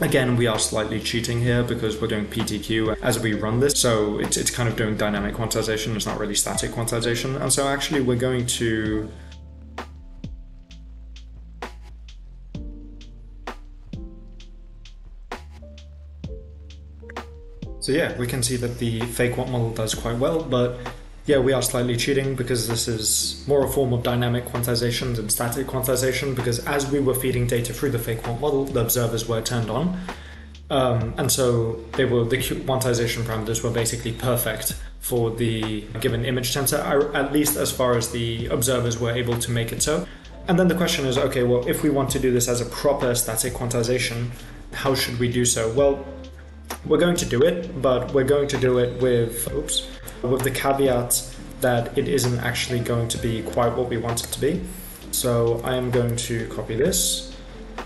Again, we are slightly cheating here because we're doing PTQ as we run this, so it's, it's kind of doing dynamic quantization, it's not really static quantization. And so actually we're going to So yeah, we can see that the fake quant model does quite well, but yeah, we are slightly cheating because this is more a form of dynamic quantization than static quantization because as we were feeding data through the fake quant model, the observers were turned on. Um, and so they were the quantization parameters were basically perfect for the given image tensor, at least as far as the observers were able to make it so. And then the question is, okay, well, if we want to do this as a proper static quantization, how should we do so? Well, we're going to do it, but we're going to do it with, oops, with the caveat that it isn't actually going to be quite what we want it to be. So I am going to copy this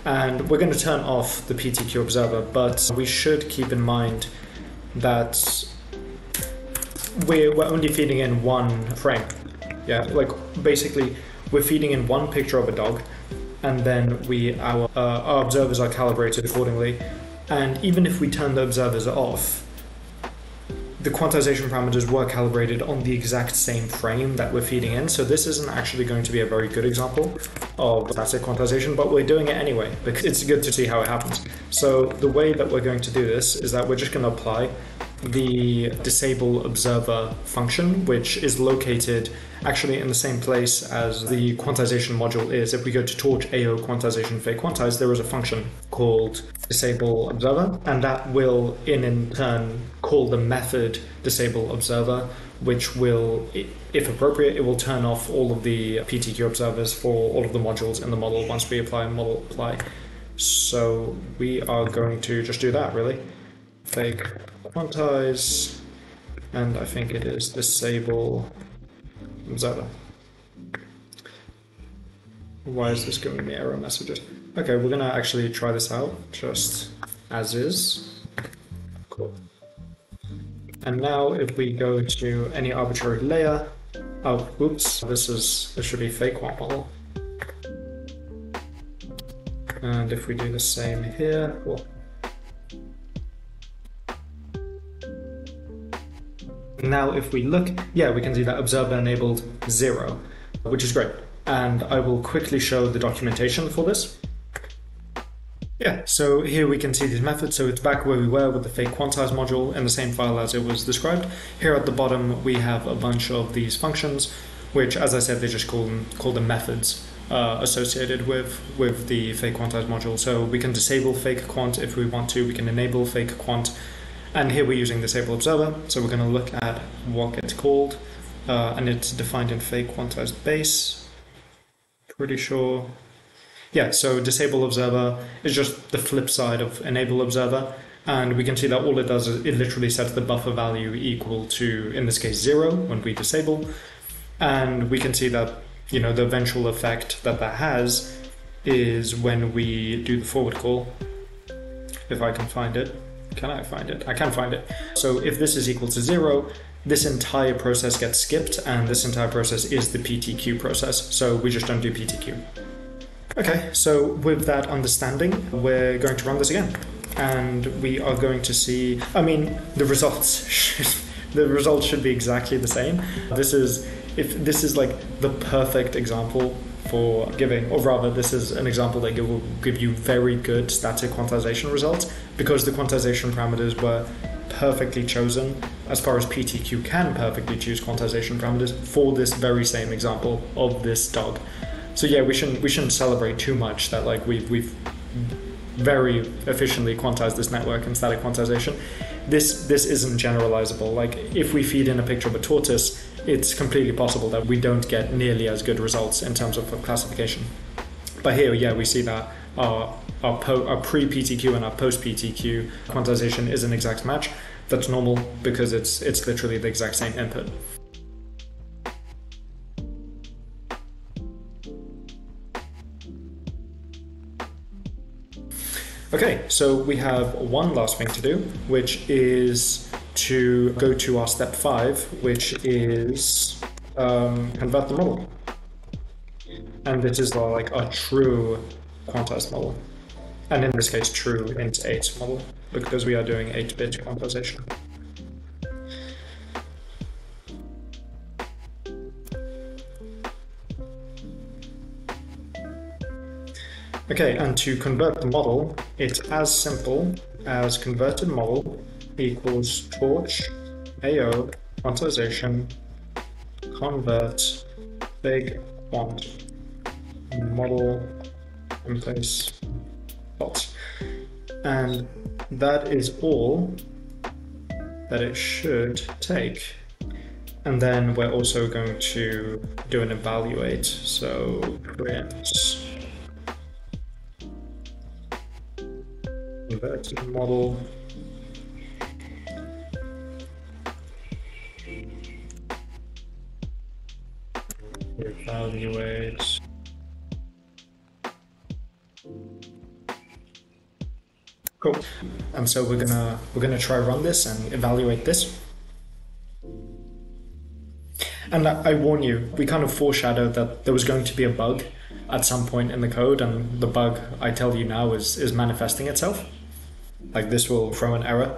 and we're going to turn off the PTQ observer, but we should keep in mind that we're, we're only feeding in one frame. Yeah, like basically we're feeding in one picture of a dog and then we our, uh, our observers are calibrated accordingly and even if we turn the observers off, the quantization parameters were calibrated on the exact same frame that we're feeding in. So this isn't actually going to be a very good example of static quantization, but we're doing it anyway because it's good to see how it happens. So the way that we're going to do this is that we're just going to apply the disable observer function, which is located actually in the same place as the quantization module is. If we go to torch AO quantization fake quantize, there is a function called disable observer, and that will in, in turn call the method disable observer, which will, if appropriate, it will turn off all of the PTQ observers for all of the modules in the model once we apply model apply. So we are going to just do that really. Fake quantize, and I think it is disable observer. Why is this giving me error messages? Okay, we're gonna actually try this out, just as is. Cool. And now if we go to any arbitrary layer, oh, oops, this is, this should be fake quant model. And if we do the same here, well, Now, if we look, yeah, we can see that observer enabled zero, which is great. And I will quickly show the documentation for this. Yeah, so here we can see these methods. So it's back where we were with the fake quantize module in the same file as it was described. Here at the bottom, we have a bunch of these functions, which, as I said, they just call them, call them methods uh, associated with, with the fake quantize module. So we can disable fake quant if we want to. We can enable fake quant and here we're using the disable observer, so we're going to look at what gets called, uh, and it's defined in fake quantized base. Pretty sure. Yeah, so disable observer is just the flip side of enable observer, and we can see that all it does is it literally sets the buffer value equal to, in this case, zero when we disable, and we can see that you know the eventual effect that that has is when we do the forward call, if I can find it. Can I find it? I can find it. So if this is equal to zero, this entire process gets skipped and this entire process is the PTQ process. So we just don't do PTQ. Okay, so with that understanding, we're going to run this again. And we are going to see, I mean, the results should, the results should be exactly the same. This is, if this is like the perfect example for giving, or rather, this is an example that will give you very good static quantization results because the quantization parameters were perfectly chosen as far as PTQ can perfectly choose quantization parameters for this very same example of this dog. So yeah, we shouldn't we shouldn't celebrate too much that like we've we've very efficiently quantized this network in static quantization. This this isn't generalizable. Like if we feed in a picture of a tortoise, it's completely possible that we don't get nearly as good results in terms of classification. But here, yeah, we see that our, our, po- our pre-PTQ and our post-PTQ quantization is an exact match. That's normal because it's it's literally the exact same input. Okay, so we have one last thing to do, which is to go to our step five, which is um, convert the model. And this is like a true quantized model. And in this case, true int 8 model, because we are doing 8-bit quantization. Okay, and to convert the model, it's as simple as converted model equals torch AO quantization convert fake quant model in place dot. And that is all that it should take. And then we're also going to do an evaluate. So print convert model evaluate cool and so we're gonna we're gonna try run this and evaluate this and I warn you, we kind of foreshadowed that there was going to be a bug at some point in the code, and the bug I tell you now is is manifesting itself. Like this will throw an error.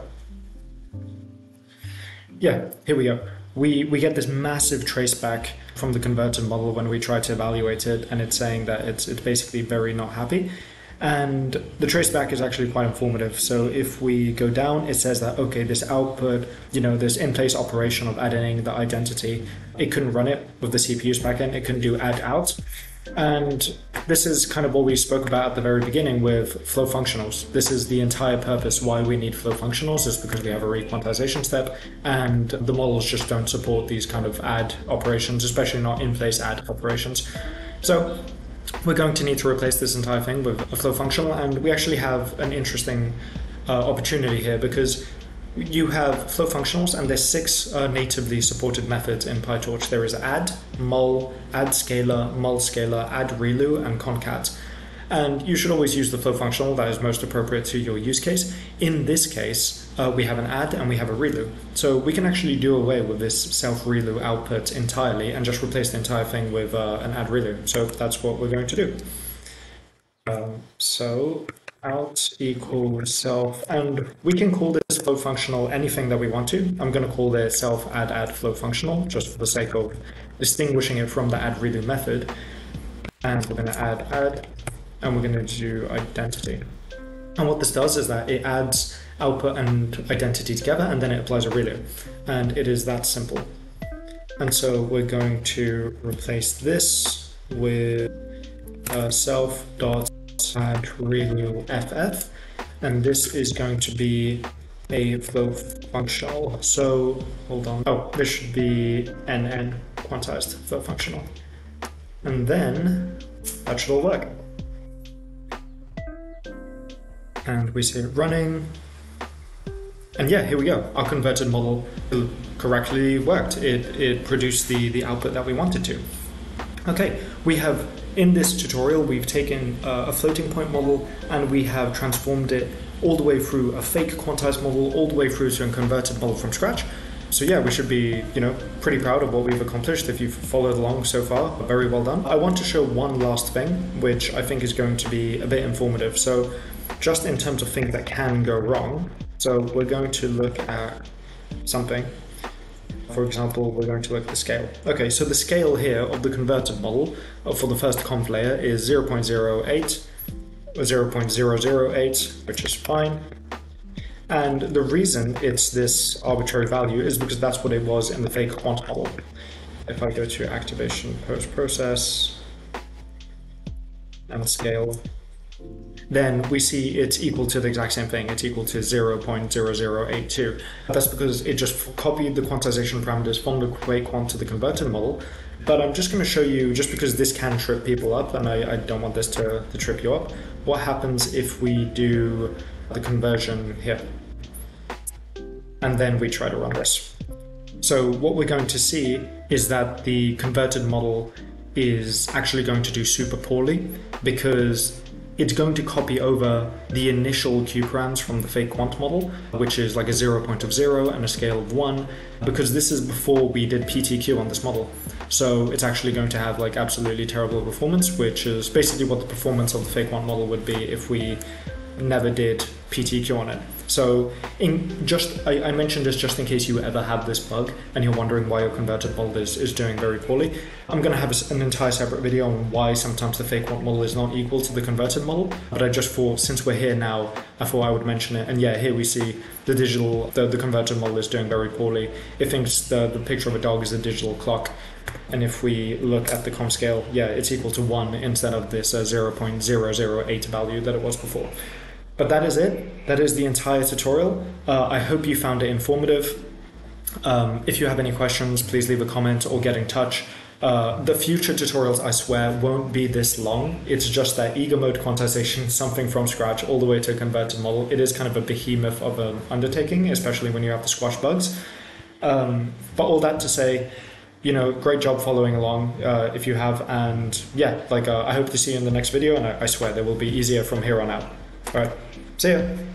Yeah, here we go. We, we get this massive traceback from the converted model when we try to evaluate it, and it's saying that it's, it's basically very not happy. And the traceback is actually quite informative. So if we go down, it says that, okay, this output, you know, this in place operation of adding the identity, it couldn't run it with the CPU's backend, it couldn't do add out. And this is kind of what we spoke about at the very beginning with float functionals. This is the entire purpose why we need float functionals is because we have a requantization step and the models just don't support these kind of add operations, especially not in-place add operations. So we're going to need to replace this entire thing with a float functional and we actually have an interesting uh, opportunity here because you have float functionals, and there's six uh, natively supported methods in PyTorch. There is add, mul, add scalar, mul scalar, add relu, and concat. And you should always use the float functional that is most appropriate to your use case. In this case, uh, we have an add and we have a relu. So we can actually do away with this self relu output entirely and just replace the entire thing with uh, an add relu. So that's what we're going to do. Um, so out equals self, and we can call this float functional anything that we want to. I'm going to call this self add add float functional just for the sake of distinguishing it from the add relu method. And we're going to add add, and we're going to do identity. And what this does is that it adds output and identity together, and then it applies a relu. And it is that simple. And so we're going to replace this with uh, self dot add relu ff, and this is going to be a float functional. So hold on. Oh, this should be nn quantized float functional. And then that should all work. And we see it running. And yeah, here we go. Our converted model correctly worked. It, it produced the, the output that we wanted to. Okay, we have in this tutorial, we've taken uh, a floating point model and we have transformed it all the way through a fake quantized model, all the way through to a converted model from scratch. So yeah, we should be, you know, pretty proud of what we've accomplished if you've followed along so far. Very well done. I want to show one last thing, which I think is going to be a bit informative. So just in terms of things that can go wrong. So we're going to look at something for example, we're going to look at the scale. Okay, so the scale here of the converted model uh, for the first conv layer is 0.08 or 0.008, which is fine. And the reason it's this arbitrary value is because that's what it was in the fake quant model. If I go to activation post process and scale, then we see it's equal to the exact same thing. It's equal to 0.0082. That's because it just copied the quantization parameters from the fake quant to the converted model. But I'm just going to show you, just because this can trip people up, and I, I don't want this to, to trip you up, what happens if we do the conversion here. And then we try to run this. So what we're going to see is that the converted model is actually going to do super poorly because it's going to copy over the initial qparams from the fake quant model, which is like a zero point of zero and a scale of one, because this is before we did PTQ on this model. So it's actually going to have like absolutely terrible performance, which is basically what the performance of the fake quant model would be if we never did PTQ on it. So, in just I, I, mentioned this just in case you ever have this bug and you're wondering why your converted model is, is doing very poorly. I'm going to have an entire separate video on why sometimes the fake quant model is not equal to the converted model. But I just thought since we're here now, I thought I would mention it. And yeah, here we see the digital the, the converted model is doing very poorly. It thinks the the picture of a dog is a digital clock. And if we look at the conv scale, yeah, it's equal to 1 instead of this uh, 0.008 value that it was before. But that is it. That is the entire tutorial. Uh, I hope you found it informative. Um, if you have any questions, please leave a comment or get in touch. Uh, the future tutorials, I swear, won't be this long. It's just that eager mode quantization, something from scratch, all the way to a converted model. It is kind of a behemoth of an undertaking, especially when you have to squash bugs. Um, but all that to say, you know, great job following along uh, if you have. And yeah, like uh, I hope to see you in the next video, and I, I swear they will be easier from here on out. All right. See ya.